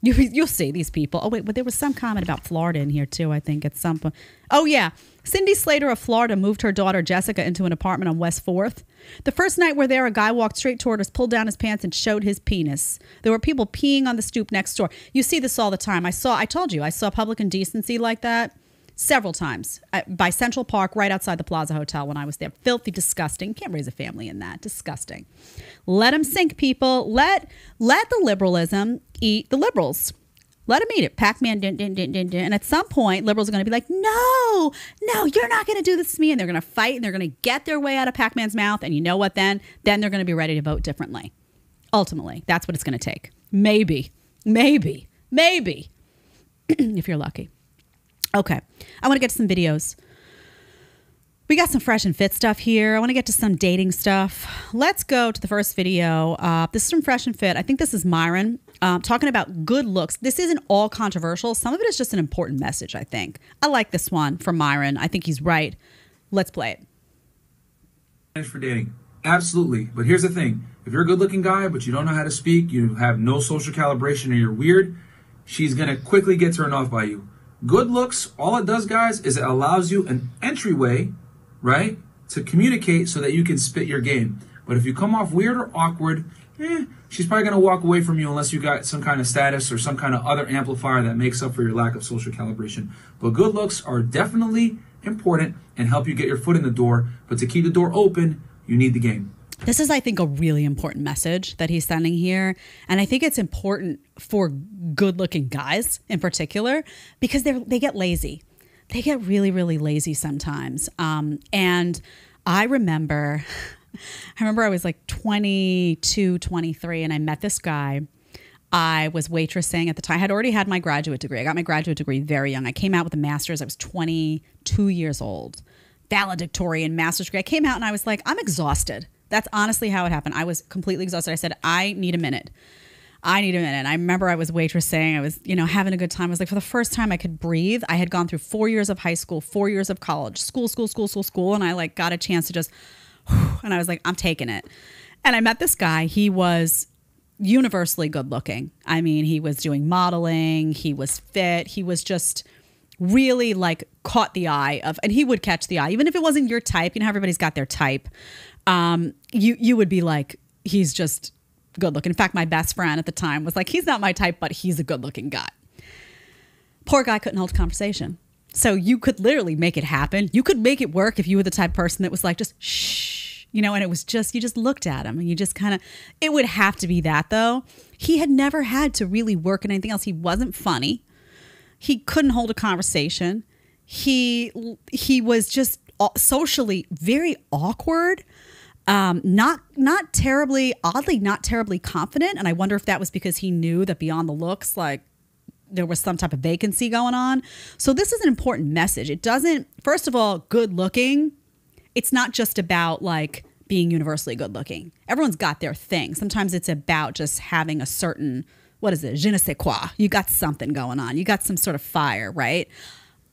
You, you'll see these people. Oh, wait, but there was some comment about Florida in here too, I think, at some point. Oh, yeah. Cindy Slater of Florida moved her daughter Jessica into an apartment on West 4th. The first night we're there, a guy walked straight toward us, pulled down his pants, and showed his penis. There were people peeing on the stoop next door. You see this all the time. I saw, I told you, I saw public indecency like that several times uh, by Central Park, right outside the Plaza Hotel when I was there. Filthy, disgusting. Can't raise a family in that. Disgusting. Let them sink, people. Let let the liberalism eat the liberals. Let them eat it. Pac-Man, din, din, din, din, din. and at some point, liberals are going to be like, "No, no, you're not going to do this to me," and they're going to fight and they're going to get their way out of Pac-Man's mouth. And you know what? Then, then they're going to be ready to vote differently. Ultimately, that's what it's going to take. Maybe, maybe, maybe, if you're lucky. Okay, I want to get some videos. We got some fresh and fit stuff here. I want to get to some dating stuff. Let's go to the first video. Uh, this is from Fresh and Fit. I think this is Myron um, talking about good looks. This isn't all controversial. Some of it is just an important message, I think. I like this one from Myron. I think he's right. Let's play it. For dating. Absolutely. But here's the thing if you're a good looking guy, but you don't know how to speak, you have no social calibration, or you're weird, she's going to quickly get turned off by you. Good looks, all it does, guys, is it allows you an entryway, right, to communicate so that you can spit your game. But if you come off weird or awkward, eh, she's probably gonna walk away from you unless you got some kind of status or some kind of other amplifier that makes up for your lack of social calibration. But good looks are definitely important and help you get your foot in the door. But to keep the door open, you need the game. This is, I think, a really important message that he's sending here. And I think it's important for good looking guys in particular because they they get lazy. They get really, really lazy sometimes. Um, and I remember, I remember I was like 22, 23, and I met this guy. I was waitressing at the time. I had already had my graduate degree. I got my graduate degree very young. I came out with a master's. I was 22 years old, valedictorian, master's degree. I came out and I was like, I'm exhausted. That's honestly how it happened. I was completely exhausted. I said, I need a minute. I need a minute. I remember I was waitressing. I was, you know, having a good time. I was like, for the first time I could breathe. I had gone through four years of high school, four years of college, school, school, school, school, school. And I like got a chance to just, and I was like, I'm taking it. And I met this guy. He was universally good looking. I mean, he was doing modeling, he was fit, he was just really like caught the eye of and he would catch the eye even if it wasn't your type you know everybody's got their type um you you would be like he's just good looking in fact my best friend at the time was like he's not my type but he's a good looking guy. Poor guy couldn't hold a conversation. So you could literally make it happen. You could make it work if you were the type of person that was like just shh you know and it was just you just looked at him and you just kind of it would have to be that though. He had never had to really work in anything else. He wasn't funny. He couldn't hold a conversation. He he was just uh, socially very awkward um, not not terribly oddly not terribly confident. And i wonder if that was because he knew that beyond the looks like there was some type of vacancy going on. So this is an important message. It doesn't first of all good looking. It's not just about like being universally good looking. Everyone's got their thing. Sometimes it's about just having a certain what is it? Je ne sais quoi. You got something going on. You got some sort of fire right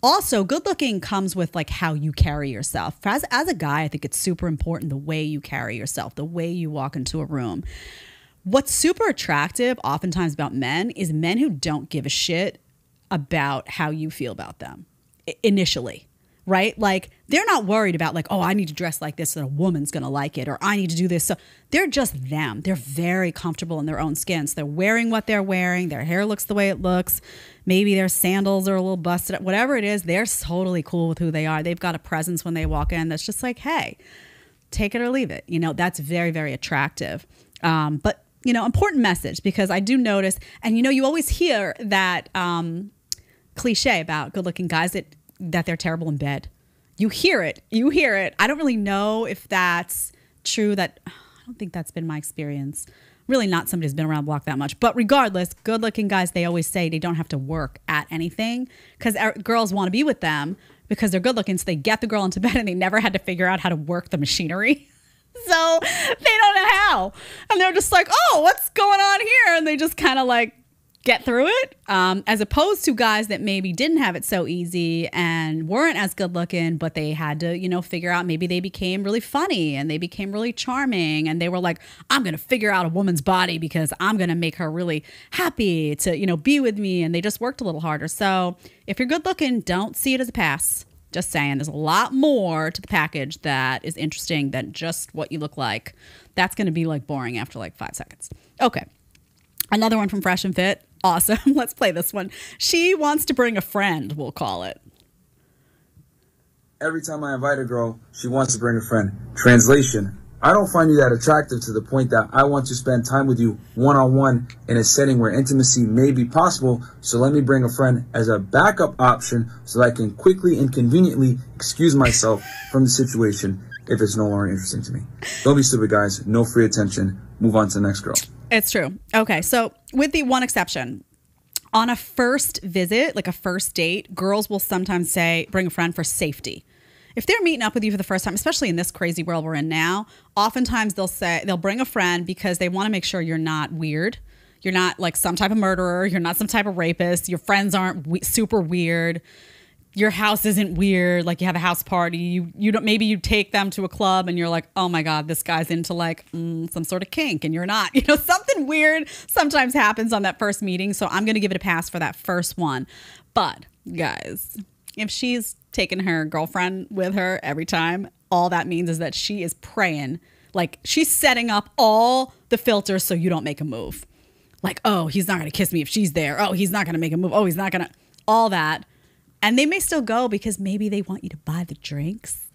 also good looking comes with like how you carry yourself. As, as a guy i think it's super important the way you carry yourself the way you walk into a room. What's super attractive oftentimes about men is men who don't give a shit about how you feel about them initially right? Like they're not worried about like oh i need to dress like this that a woman's gonna like it or i need to do this. So they're just them. They're very comfortable in their own skin. So they're wearing what they're wearing. Their hair looks the way it looks. Maybe their sandals are a little busted up. Whatever it is they're totally cool with who they are. They've got a presence when they walk in that's just like hey take it or leave it. You know that's very very attractive. Um, but you know important message because i do notice and you know you always hear that um, cliche about good looking guys that that they're terrible in bed. You hear it. You hear it. I don't really know if that's true that I don't think that's been my experience. Really not somebody who's been around the block that much. But regardless, good looking guys, they always say they don't have to work at anything because er, girls want to be with them because they're good looking. So they get the girl into bed and they never had to figure out how to work the machinery. so they don't know how. And they're just like, oh, what's going on here? And they just kind of like get through it, um, as opposed to guys that maybe didn't have it so easy and weren't as good looking, but they had to, you know, figure out maybe they became really funny and they became really charming and they were like, I'm going to figure out a woman's body because I'm going to make her really happy to, you know, be with me. And they just worked a little harder. So if you're good looking, don't see it as a pass. Just saying, there's a lot more to the package that is interesting than just what you look like. That's going to be like boring after like five seconds. Okay. Another one from Fresh and Fit. Awesome. Let's play this one. She wants to bring a friend, we'll call it. Every time I invite a girl, she wants to bring a friend. Translation. I don't find you that attractive to the point that I want to spend time with you one on one in a setting where intimacy may be possible, so let me bring a friend as a backup option so that I can quickly and conveniently excuse myself from the situation if it's no longer interesting to me. Don't be stupid, guys. No free attention. Move on to the next girl. It's true. Okay. So, with the one exception, on a first visit, like a first date, girls will sometimes say, bring a friend for safety. If they're meeting up with you for the first time, especially in this crazy world we're in now, oftentimes they'll say, they'll bring a friend because they want to make sure you're not weird. You're not like some type of murderer. You're not some type of rapist. Your friends aren't we- super weird your house isn't weird like you have a house party you you don't maybe you take them to a club and you're like oh my god this guy's into like mm, some sort of kink and you're not you know something weird sometimes happens on that first meeting so i'm gonna give it a pass for that first one but guys if she's taking her girlfriend with her every time all that means is that she is praying Like she's setting up all the filters so you don't make a move. Like, oh, he's not gonna kiss me if she's there. Oh, he's not gonna make a move. Oh, he's not gonna all that. And they may still go because maybe they want you to buy the drinks.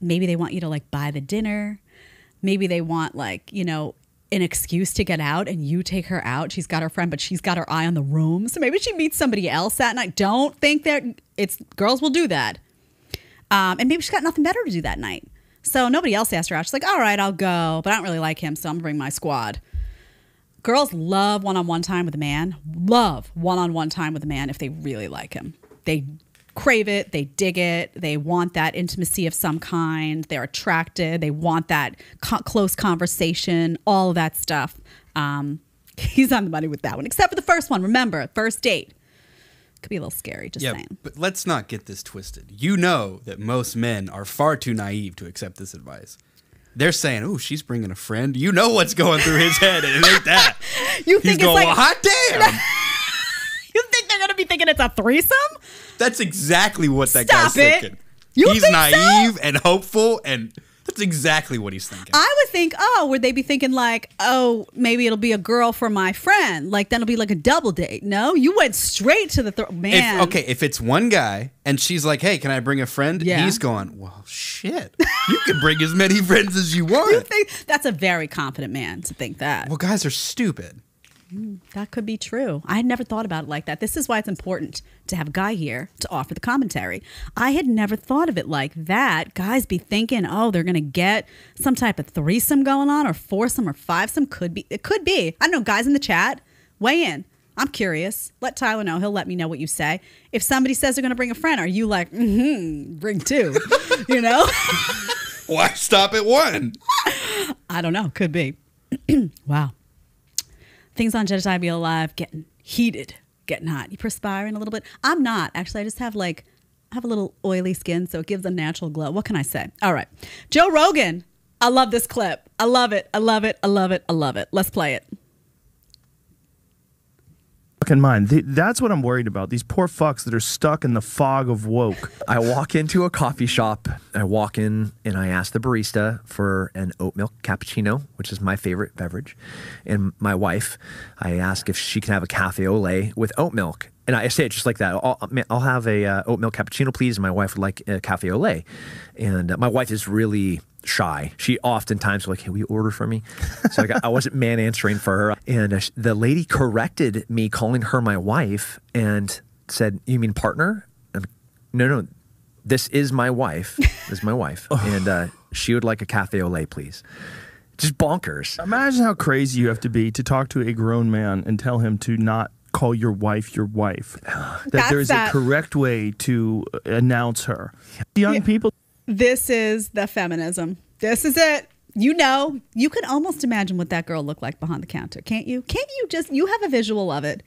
Maybe they want you to like buy the dinner. Maybe they want like, you know, an excuse to get out and you take her out. She's got her friend, but she's got her eye on the room. So maybe she meets somebody else that night. Don't think that it's girls will do that. Um, and maybe she's got nothing better to do that night. So nobody else asked her out. She's like, all right, I'll go, but I don't really like him, so I'm gonna bring my squad. Girls love one on one time with a man, love one on one time with a man if they really like him. They crave it, they dig it, they want that intimacy of some kind, they're attracted, they want that co- close conversation, all of that stuff. Um, he's on the money with that one, except for the first one. Remember, first date. Could be a little scary, just yeah, saying. but let's not get this twisted. You know that most men are far too naive to accept this advice. They're saying, "Oh, she's bringing a friend." You know what's going through his head, and it ain't that. You He's think it's going, like well, hot damn. you think they're gonna be thinking it's a threesome? That's exactly what that Stop guy's it. thinking. You he's think so? naive and hopeful, and that's exactly what he's thinking. I would think, oh, would they be thinking like, oh, maybe it'll be a girl for my friend? Like then it'll be like a double date. No, you went straight to the th- man. If, okay, if it's one guy and she's like, "Hey, can I bring a friend?" Yeah. He's going, "Well, shit. You can bring as many friends as you want." You think that's a very confident man to think that. well, guys are stupid. That could be true. I had never thought about it like that. This is why it's important to have a guy here to offer the commentary. I had never thought of it like that. Guys be thinking, oh, they're gonna get some type of threesome going on, or foursome, or fivesome. Could be. It could be. I don't know. Guys in the chat, weigh in. I'm curious. Let Tyler know. He'll let me know what you say. If somebody says they're gonna bring a friend, are you like, mm-hmm, bring two? you know? Why stop at one? I don't know. Could be. wow. Things on Jedediah Bila Live getting heated, getting hot. You perspiring a little bit? I'm not. Actually, I just have like, I have a little oily skin, so it gives a natural glow. What can I say? All right. Joe Rogan. I love this clip. I love it. I love it. I love it. I love it. Let's play it. In mind. Th- That's what I'm worried about. These poor fucks that are stuck in the fog of woke. I walk into a coffee shop. I walk in and I ask the barista for an oat milk cappuccino, which is my favorite beverage. And my wife, I ask if she can have a cafe au lait with oat milk. And I say it just like that. I'll, I'll have a uh, oat milk cappuccino, please. And my wife would like a cafe au lait. And uh, my wife is really shy. She oftentimes like, "Can we order for me?" So I, got, I wasn't man answering for her, and uh, the lady corrected me, calling her my wife, and said, "You mean partner?" And, no, no, this is my wife. This is my wife, and uh, she would like a cafe au lait, please. Just bonkers. Imagine how crazy you have to be to talk to a grown man and tell him to not call your wife your wife. That That's there is that- a correct way to announce her. Young people This is the feminism. This is it. You know, you can almost imagine what that girl looked like behind the counter, can't you? Can't you just, you have a visual of it.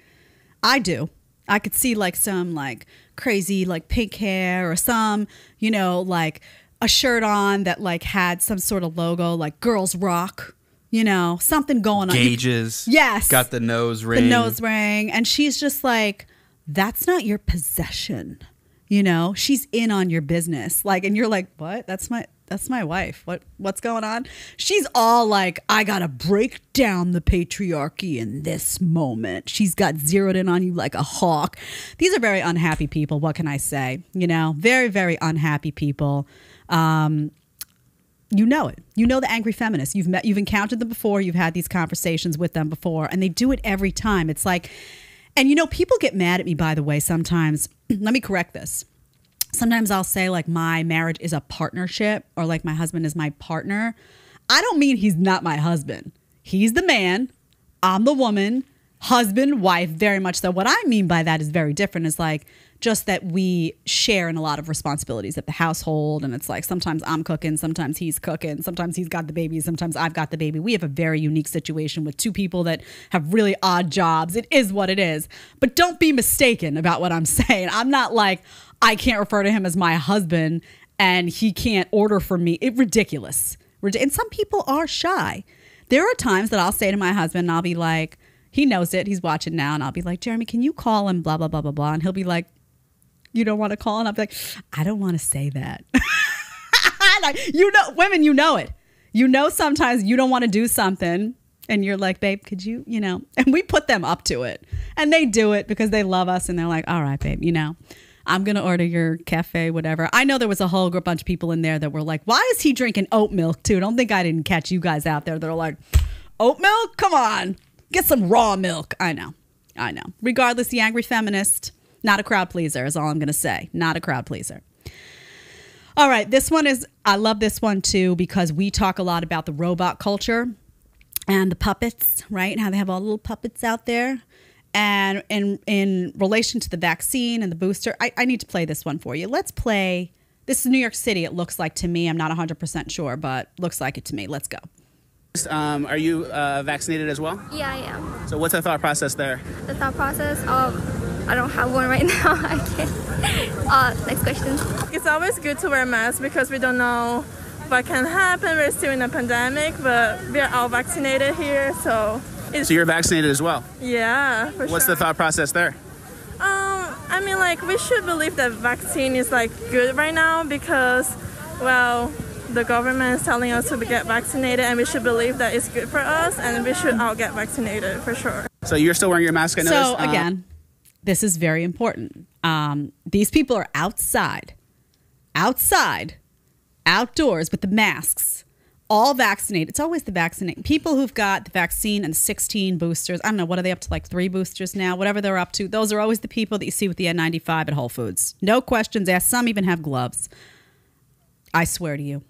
I do. I could see like some like crazy like pink hair or some, you know, like a shirt on that like had some sort of logo like girls rock, you know, something going on. Gauges. Yes. Got the nose ring. the nose ring and she's just like that's not your possession you know she's in on your business like and you're like what that's my that's my wife what what's going on she's all like i gotta break down the patriarchy in this moment she's got zeroed in on you like a hawk these are very unhappy people what can i say you know very very unhappy people um you know it. You know the angry feminists. You've met, you've encountered them before. You've had these conversations with them before, and they do it every time. It's like, and you know, people get mad at me. By the way, sometimes. let me correct this. Sometimes I'll say like my marriage is a partnership, or like my husband is my partner. I don't mean he's not my husband. He's the man. I'm the woman. Husband, wife, very much so. What I mean by that is very different. Is like just that we share in a lot of responsibilities at the household. And it's like sometimes I'm cooking, sometimes he's cooking, sometimes he's got the baby, sometimes I've got the baby. We have a very unique situation with two people that have really odd jobs. It is what it is. But don't be mistaken about what I'm saying. I'm not like, I can't refer to him as my husband and he can't order for me. It ridiculous. And some people are shy. There are times that I'll say to my husband, and I'll be like, he knows it. He's watching now, and I'll be like, Jeremy, can you call him? Blah blah blah blah blah, and he'll be like, you don't want to call, and I'll be like, I don't want to say that. Like, you know, women, you know it. You know, sometimes you don't want to do something and you're like, babe, could you, you know, and we put them up to it and they do it because they love us and they're like, all right, babe, you know, I'm to order your cafe, whatever. I know there was a whole group bunch of people in there that were like, why is he drinking oat milk too? Don't think I didn't catch you guys out there. They're like, oat milk? Come on, get some raw milk. I know. I know. Regardless, the angry feminist, not a crowd pleaser, is all I'm going to say. Not a crowd pleaser. All right, this one is, I love this one too because we talk a lot about the robot culture and the puppets, right? How they have all the little puppets out there. And in, in relation to the vaccine and the booster, I, I need to play this one for you. Let's play. This is New York City, it looks like to me. I'm not 100% sure, but looks like it to me. Let's go. Um, are you uh, vaccinated as well? Yeah, I am. So what's the thought process there? The thought process, um, I don't have one right now. I can't. Uh, next question. It's always good to wear a mask because we don't know what can happen. We're still in a pandemic, but we're all vaccinated here, so. So you're vaccinated as well? Yeah, for What's sure. the thought process there? Um, I mean, like we should believe that vaccine is like good right now because, well, the government is telling us to get vaccinated, and we should believe that it's good for us, and we should all get vaccinated for sure. So you're still wearing your mask? I So noticed. Uh, again, this is very important. Um, these people are outside, outside, outdoors with the masks, all vaccinated. It's always the vaccinated people who've got the vaccine and 16 boosters. I don't know what are they up to, like three boosters now, whatever they're up to. Those are always the people that you see with the N95 at Whole Foods. No questions asked. Some even have gloves. I swear to you.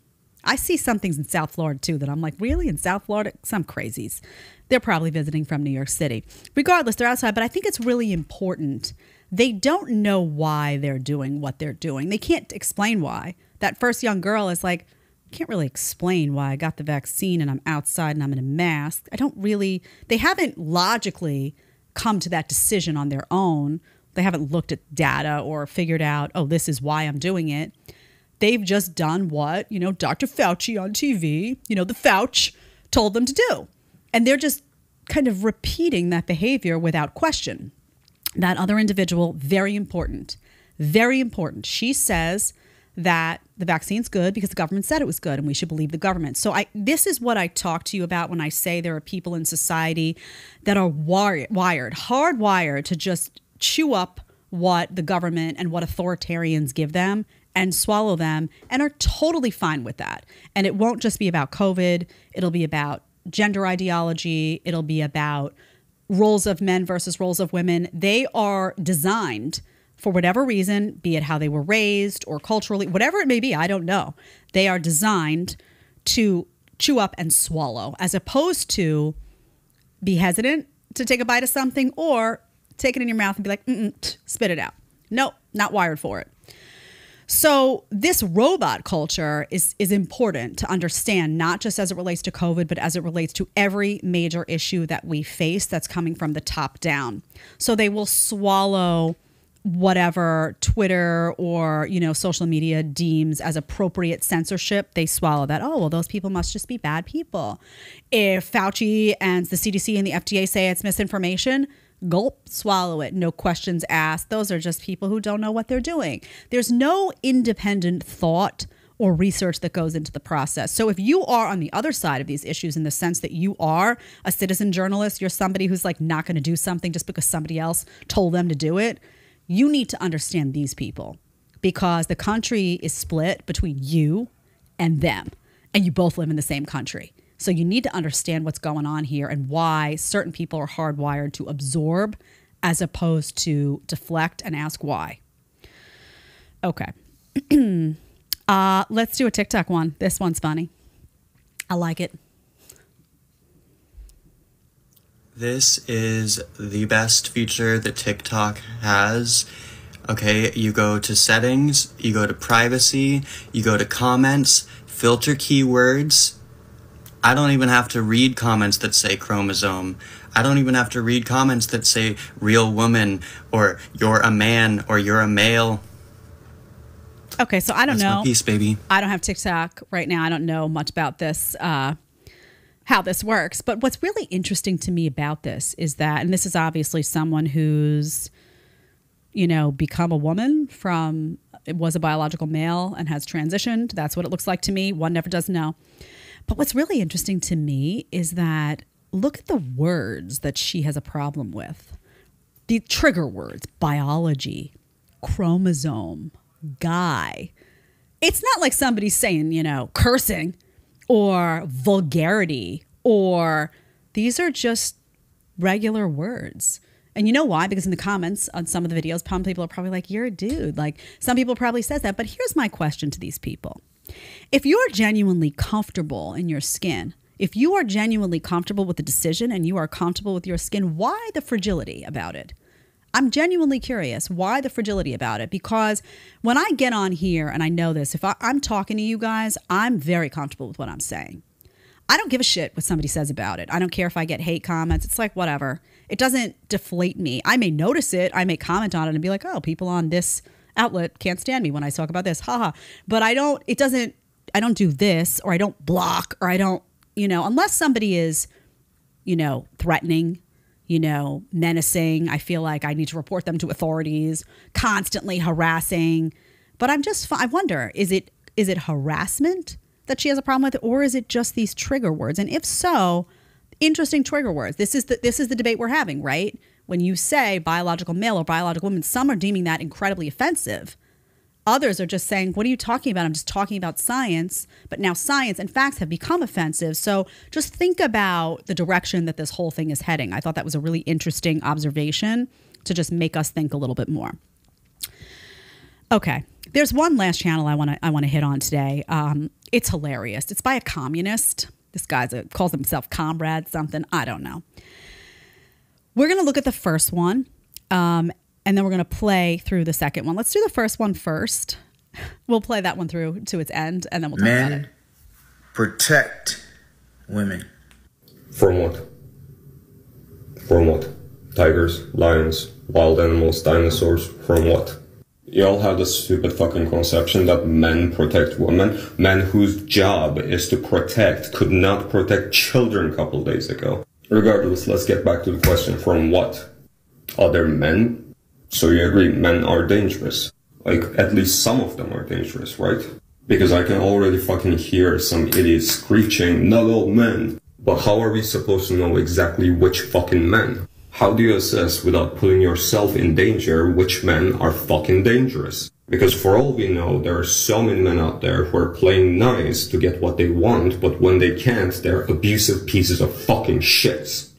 I see some things in South Florida too that I'm like, really? In South Florida? Some crazies. They're probably visiting from New York City. Regardless, they're outside, but I think it's really important. They don't know why they're doing what they're doing. They can't explain why. That first young girl is like, can't really explain why I got the vaccine and I'm outside and I'm in a mask. I don't really, they haven't logically come to that decision on their own. They haven't looked at data or figured out, oh, this is why I'm doing it. They've just done what, you know, Dr. Fauci on TV, you know, the Fauci told them to do. And they're just kind of repeating that behavior without question. That other individual, very important, very important. She says that the vaccine's good because the government said it was good and we should believe the government. So I this is what I talk to you about when I say there are people in society that are wired, wired hardwired to just chew up what the government and what authoritarians give them and swallow them and are totally fine with that. And it won't just be about COVID, it'll be about gender ideology, it'll be about roles of men versus roles of women. They are designed for whatever reason, be it how they were raised or culturally, whatever it may be, I don't know. They are designed to chew up and swallow as opposed to be hesitant to take a bite of something or take it in your mouth and be like, Mm-mm, spit it out. No, not wired for it. So this robot culture is is important to understand, not just as it relates to COVID, but as it relates to every major issue that we face that's coming from the top down. So they will swallow whatever Twitter or you know social media deems as appropriate censorship. They swallow that. Oh well, those people must just be bad people. If Fauci and the CDC and the FDA say it's misinformation, gulp, swallow it, no questions asked. Those are just people who don't know what they're doing. There's no independent thought or research that goes into the process. So if you are on the other side of these issues in the sense that you are a citizen journalist, you're somebody who's like not going to do something just because somebody else told them to do it, you need to understand these people because the country is split between you and them and you both live in the same country. So you need to understand what's going on here and why certain people are hardwired to absorb as opposed to deflect and ask why. Okay. uh, let's do a TikTok one. This one's funny. I like it. This is the best feature that TikTok has. Okay, you go to settings, you go to privacy, you go to comments, filter keywords. I don't even have to read comments that say chromosome. I don't even have to read comments that say real woman or you're a man or you're a male. Okay, so I don't That's know. piece, baby. I don't have TikTok right now. I don't know much about this, uh, how this works. But what's really interesting to me about this is that, and this is obviously someone who's, you know, become a woman from, it was a biological male and has transitioned. That's what it looks like to me. One never does know. But what's really interesting to me is that look at the words that she has a problem with. The trigger words biology, chromosome, guy. It's not like somebody's saying, you know, cursing or vulgarity or these are just regular words. And you know why? Because in the comments on some of the videos, some people are probably like, "You're a dude." Like some people probably says that. But here's my question to these people: If you are genuinely comfortable in your skin, if you are genuinely comfortable with the decision and you are comfortable with your skin, why the fragility about it? I'm genuinely curious why the fragility about it because when I get on here and I know this, if I, I'm talking to you guys, I'm very comfortable with what I'm saying. I don't give a shit what somebody says about it. I don't care if I get hate comments. It's like, whatever. It doesn't deflate me. I may notice it. I may comment on it and be like, oh, people on this outlet can't stand me when I talk about this. Haha. But I don't, it doesn't, I don't do this or I don't block or I don't, you know, unless somebody is, you know, threatening, you know, menacing. I feel like I need to report them to authorities, constantly harassing. But I'm just, I wonder, is it, is it harassment? that she has a problem with, or is it just these trigger words? And if so, interesting trigger words. This is the this is the debate we're having, right? When you say biological male or biological woman, some are deeming that incredibly offensive. Others are just saying, What are you talking about? I'm just talking about science. But now science and facts have become offensive. So just think about the direction that this whole thing is heading. I thought that was a really interesting observation to just make us think a little bit more. Okay. There's one last channel I want to I want to hit on today. Um, it's hilarious. It's by a communist. This guy's a, calls himself comrade something. I don't know. We're gonna look at the first one, um, and then we're gonna play through the second one. Let's do the first one first. We'll play that one through to its end, and then we'll talk about it. Men protect women. From what? From what? Tigers, lions, wild animals, dinosaurs, from what? You all have this stupid fucking conception that men protect women. Men whose job is to protect could not protect children a couple days ago. Regardless, let's get back to the question from what? Other men? So you agree men are dangerous? Like, at least some of them are dangerous, right? Because I can already fucking hear some idiots screeching, not all men. But how are we supposed to know exactly which fucking men? How do you assess without putting yourself in danger which men are fucking dangerous? Because for all we know, there are so many men out there who are playing nice to get what they want, but when they can't, they're abusive pieces of fucking shits.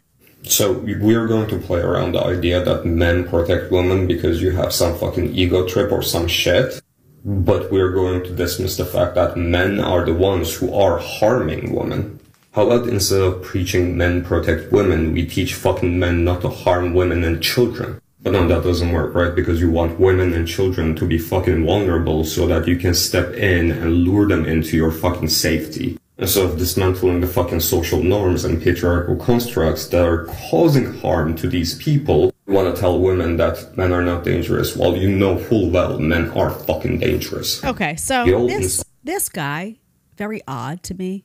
So we're going to play around the idea that men protect women because you have some fucking ego trip or some shit. But we're going to dismiss the fact that men are the ones who are harming women. How about instead of preaching men protect women, we teach fucking men not to harm women and children? But no, that doesn't work, right? Because you want women and children to be fucking vulnerable so that you can step in and lure them into your fucking safety. Instead of dismantling the fucking social norms and patriarchal constructs that are causing harm to these people, you want to tell women that men are not dangerous while you know full well men are fucking dangerous. Okay, so this this guy very odd to me.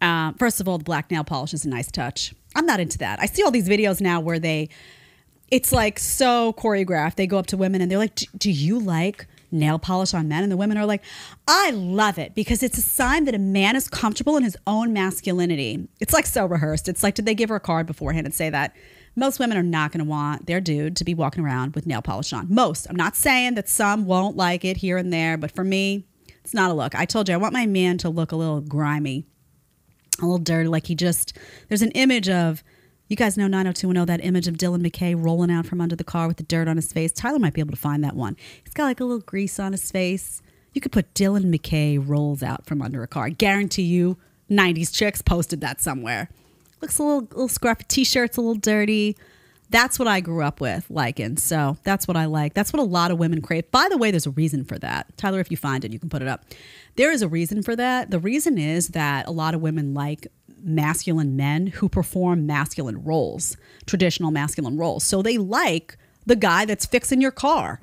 Um, first of all, the black nail polish is a nice touch. I'm not into that. I see all these videos now where they, it's like so choreographed. They go up to women and they're like, "Do- "Do you like nail polish on men?" And the women are like, "I love it because it's a sign that a man is comfortable in his own masculinity." It's like so rehearsed. It's like, did they give her a card beforehand and say that? Most women are not going to want their dude to be walking around with nail polish on. Most. I'm not saying that some won't like it here and there, but for me, it's not a look. I told you I want my man to look a little grimy, a little dirty, like he just. There's an image of. You guys know 90210, that image of Dylan McKay rolling out from under the car with the dirt on his face. Tyler might be able to find that one. He's got like a little grease on his face. You could put Dylan McKay rolls out from under a car. I guarantee you, 90s chicks posted that somewhere. Looks a little, little scruffy. T-shirt's a little dirty. That's what I grew up with liking. So that's what I like. That's what a lot of women crave. By the way, there's a reason for that. Tyler, if you find it, you can put it up. There is a reason for that. The reason is that a lot of women like masculine men who perform masculine roles, traditional masculine roles. So they like the guy that's fixing your car.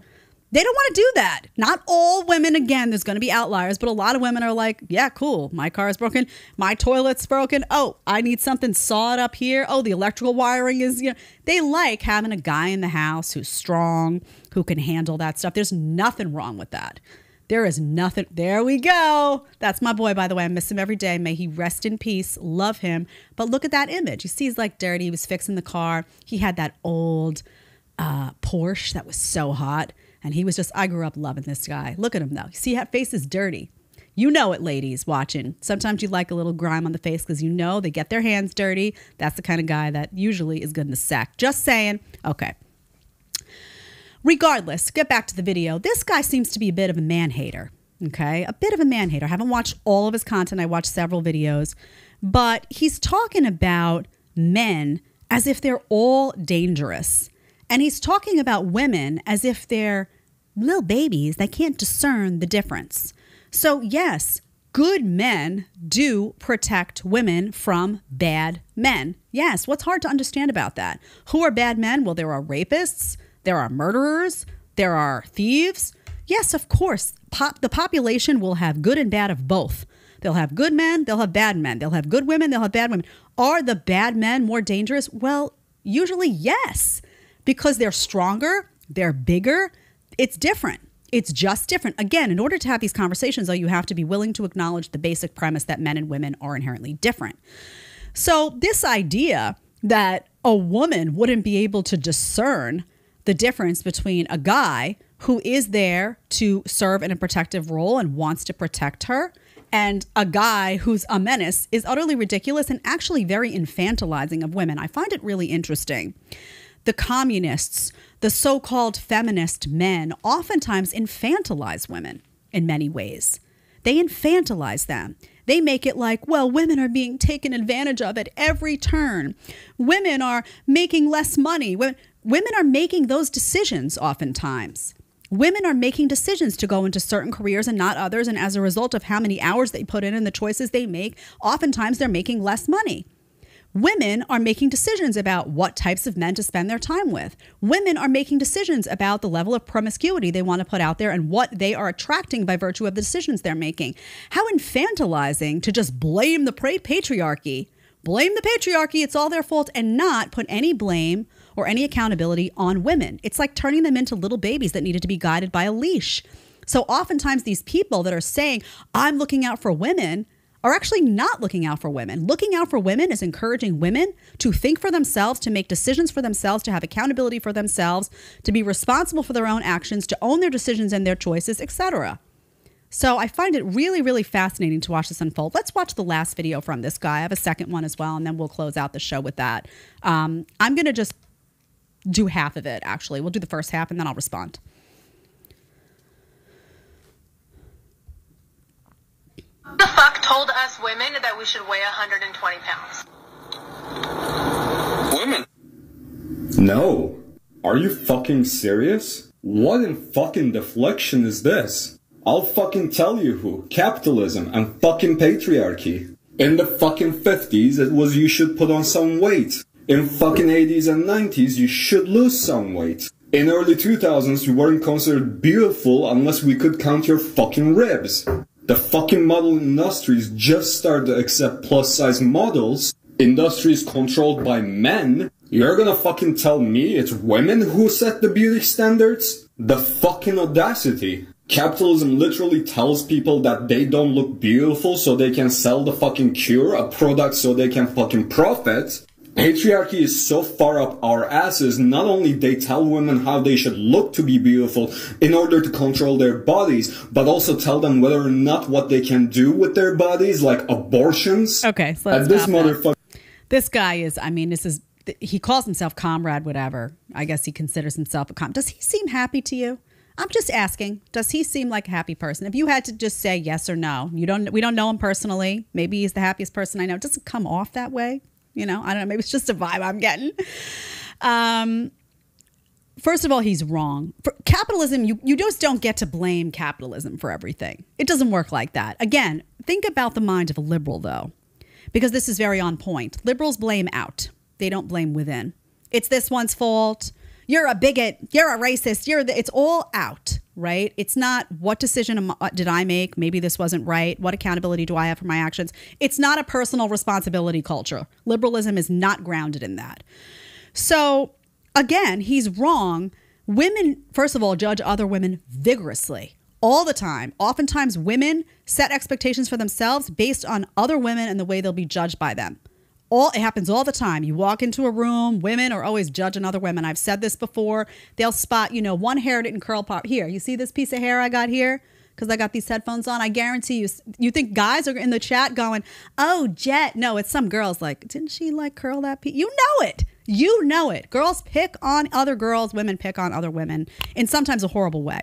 They don't want to do that. Not all women, again, there's going to be outliers, but a lot of women are like, yeah, cool. My car is broken. My toilet's broken. Oh, I need something sawed up here. Oh, the electrical wiring is, you know, they like having a guy in the house who's strong, who can handle that stuff. There's nothing wrong with that. There is nothing. There we go. That's my boy, by the way. I miss him every day. May he rest in peace. Love him. But look at that image. You see, he's like dirty. He was fixing the car. He had that old uh, Porsche that was so hot. And he was just, I grew up loving this guy. Look at him though. See, that face is dirty. You know it, ladies watching. Sometimes you like a little grime on the face because you know they get their hands dirty. That's the kind of guy that usually is good in the sack. Just saying. Okay. Regardless, get back to the video. This guy seems to be a bit of a man hater. Okay. A bit of a man hater. I haven't watched all of his content, I watched several videos, but he's talking about men as if they're all dangerous. And he's talking about women as if they're little babies that can't discern the difference. So, yes, good men do protect women from bad men. Yes, what's hard to understand about that? Who are bad men? Well, there are rapists, there are murderers, there are thieves. Yes, of course, pop, the population will have good and bad of both. They'll have good men, they'll have bad men. They'll have good women, they'll have bad women. Are the bad men more dangerous? Well, usually yes, because they're stronger, they're bigger. It's different. It's just different. Again, in order to have these conversations, though, you have to be willing to acknowledge the basic premise that men and women are inherently different. So, this idea that a woman wouldn't be able to discern the difference between a guy who is there to serve in a protective role and wants to protect her and a guy who's a menace is utterly ridiculous and actually very infantilizing of women. I find it really interesting. The communists, the so called feminist men, oftentimes infantilize women in many ways. They infantilize them. They make it like, well, women are being taken advantage of at every turn. Women are making less money. Women, women are making those decisions oftentimes. Women are making decisions to go into certain careers and not others. And as a result of how many hours they put in and the choices they make, oftentimes they're making less money. Women are making decisions about what types of men to spend their time with. Women are making decisions about the level of promiscuity they want to put out there and what they are attracting by virtue of the decisions they're making. How infantilizing to just blame the patriarchy, blame the patriarchy, it's all their fault, and not put any blame or any accountability on women. It's like turning them into little babies that needed to be guided by a leash. So oftentimes, these people that are saying, I'm looking out for women, are actually not looking out for women. Looking out for women is encouraging women to think for themselves, to make decisions for themselves, to have accountability for themselves, to be responsible for their own actions, to own their decisions and their choices, etc. So I find it really, really fascinating to watch this unfold. Let's watch the last video from this guy. I have a second one as well, and then we'll close out the show with that. Um, I'm going to just do half of it, actually. We'll do the first half, and then I'll respond. the fuck told us women that we should weigh 120 pounds? Women. No. Are you fucking serious? What in fucking deflection is this? I'll fucking tell you who. Capitalism and fucking patriarchy. In the fucking 50s, it was you should put on some weight. In fucking 80s and 90s, you should lose some weight. In early 2000s, you weren't considered beautiful unless we could count your fucking ribs. The fucking model industries just started to accept plus size models. Industries controlled by men. You're gonna fucking tell me it's women who set the beauty standards? The fucking audacity. Capitalism literally tells people that they don't look beautiful so they can sell the fucking cure, a product so they can fucking profit. Patriarchy is so far up our asses, not only they tell women how they should look to be beautiful in order to control their bodies, but also tell them whether or not what they can do with their bodies, like abortions. Okay, so let's this motherfucker. This guy is, I mean, this is, he calls himself comrade, whatever. I guess he considers himself a com. Does he seem happy to you? I'm just asking. Does he seem like a happy person? If you had to just say yes or no, you don't. We don't know him personally. Maybe he's the happiest person I know. It doesn't come off that way. You know, I don't know. Maybe it's just a vibe I'm getting. Um, first of all, he's wrong. For capitalism, you, you just don't get to blame capitalism for everything. It doesn't work like that. Again, think about the mind of a liberal, though, because this is very on point. Liberals blame out, they don't blame within. It's this one's fault. You're a bigot. You're a racist. You're the, it's all out, right? It's not what decision uh, did I make? Maybe this wasn't right. What accountability do I have for my actions? It's not a personal responsibility culture. Liberalism is not grounded in that. So again, he's wrong. Women, first of all, judge other women vigorously, all the time. Oftentimes, women set expectations for themselves based on other women and the way they'll be judged by them. All it happens all the time. You walk into a room, women are always judging other women. I've said this before. They'll spot, you know, one hair didn't curl pop. Here, you see this piece of hair I got here? Because I got these headphones on. I guarantee you, you think guys are in the chat going, "Oh, Jed." No, it's some girls like, didn't she like curl that piece? You know it. You know it. Girls pick on other girls. Women pick on other women in sometimes a horrible way.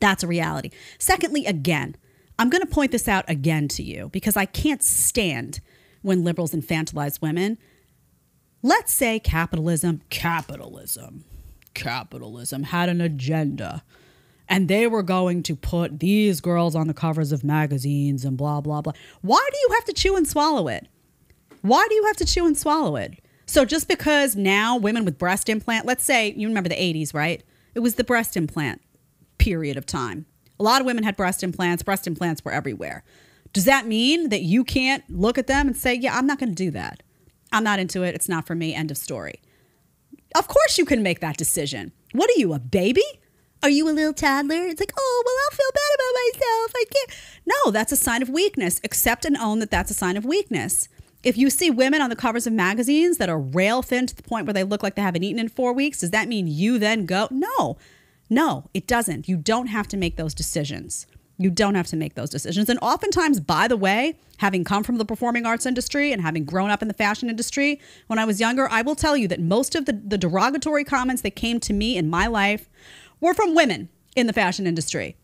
That's a reality. Secondly, again, I'm going to point this out again to you because I can't stand when liberals infantilize women. Let's say capitalism, capitalism, capitalism had an agenda and they were going to put these girls on the covers of magazines and blah, blah, blah. Why do you have to chew and swallow it? Why do you have to chew and swallow it? So just because now women with breast implant, let's say you remember the 80s, right? It was the breast implant period of time. A lot of women had breast implants. Breast implants were everywhere. Does that mean that you can't look at them and say, "Yeah, I'm not going to do that. I'm not into it. It's not for me." End of story. Of course you can make that decision. What are you, a baby? Are you a little toddler? It's like, "Oh, well, I'll feel bad about myself. I can't." No, that's a sign of weakness. Accept and own that that's a sign of weakness. If you see women on the covers of magazines that are rail thin to the point where they look like they haven't eaten in four weeks, does that mean you then go? No, no, it doesn't. You don't have to make those decisions. You don't have to make those decisions. And oftentimes, by the way, having come from the performing arts industry and having grown up in the fashion industry when I was younger, I will tell you that most of the, the derogatory comments that came to me in my life were from women in the fashion industry.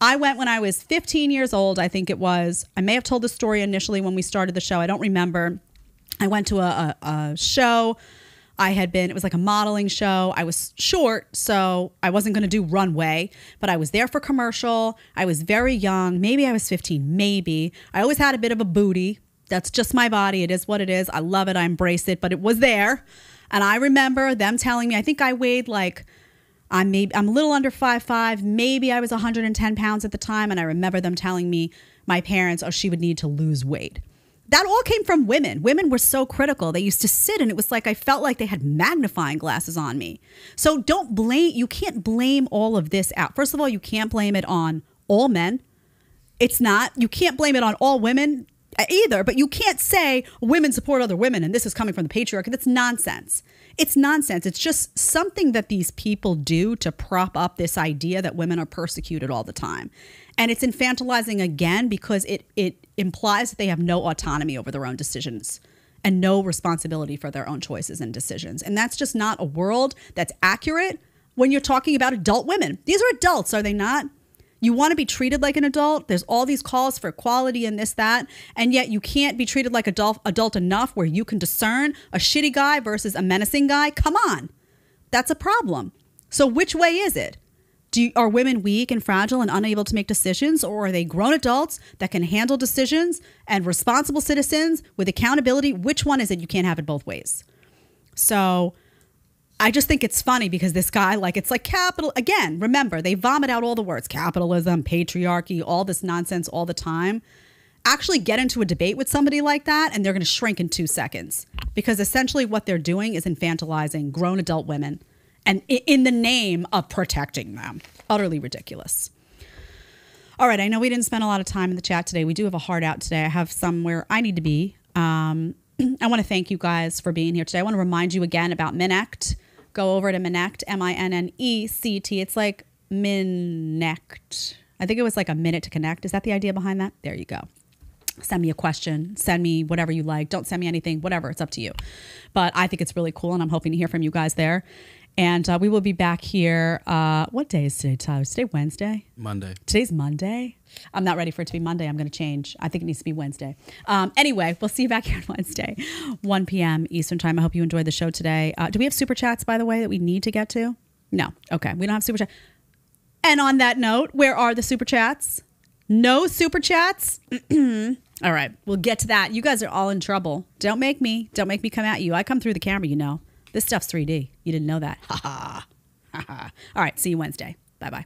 I went when I was 15 years old, I think it was. I may have told the story initially when we started the show. I don't remember. I went to a, a, a show. I had been, it was like a modeling show. I was short, so I wasn't going to do runway, but I was there for commercial. I was very young. Maybe I was 15, maybe. I always had a bit of a booty. That's just my body. It is what it is. I love it. I embrace it, but it was there. And I remember them telling me, I think I weighed like, I'm maybe I'm a little under five five. Maybe I was 110 pounds at the time, and I remember them telling me, my parents, oh, she would need to lose weight. That all came from women. Women were so critical. They used to sit, and it was like I felt like they had magnifying glasses on me. So don't blame. You can't blame all of this out. First of all, you can't blame it on all men. It's not. You can't blame it on all women either. But you can't say women support other women, and this is coming from the patriarchy. That's nonsense it's nonsense. It's just something that these people do to prop up this idea that women are persecuted all the time. And it's infantilizing again because it it implies that they have no autonomy over their own decisions and no responsibility for their own choices and decisions. And that's just not a world that's accurate when you're talking about adult women. These are adults, are they not? You want to be treated like an adult. There's all these calls for equality and this, that, and yet you can't be treated like adult adult enough where you can discern a shitty guy versus a menacing guy. Come on, that's a problem. So which way is it? Do are women weak and fragile and unable to make decisions, or are they grown adults that can handle decisions and responsible citizens with accountability? Which one is it? You can't have it both ways. So I just think it's funny because this guy, like, it's like capital. Again, remember, they vomit out all the words capitalism, patriarchy, all this nonsense all the time. Actually, get into a debate with somebody like that, and they're going to shrink in two seconds because essentially what they're doing is infantilizing grown adult women and in the name of protecting them. Utterly ridiculous. All right, I know we didn't spend a lot of time in the chat today. We do have a heart out today. I have somewhere I need to be. Um, I want to thank you guys for being here today. I want to remind you again about Minnect go over to Minnect, M I N N E C T. It's like Minnect. I think it was like a minute to connect. Is that the idea behind that? There you go. Send me a question, send me whatever you like. Don't send me anything, whatever. It's up to you. But I think it's really cool, and I'm hoping to hear from you guys there. And uh, we will be back here. Uh, what day is today, Tyler? Is today Wednesday? Monday. Today's Monday. I'm not ready for it to be Monday. I'm going to change. I think it needs to be Wednesday. Um, anyway, we'll see you back here on Wednesday, 1 p.m. Eastern Time. I hope you enjoyed the show today. Uh, do we have super chats, by the way, that we need to get to? No. Okay. We don't have super chat. And on that note, where are the super chats? No super chats? all right. We'll get to that. You guys are all in trouble. Don't make me. Don't make me come at you. I come through the camera, you know. This stuff's 3D. You didn't know that. Ha ha. Ha ha. All right. See you Wednesday. Bye bye.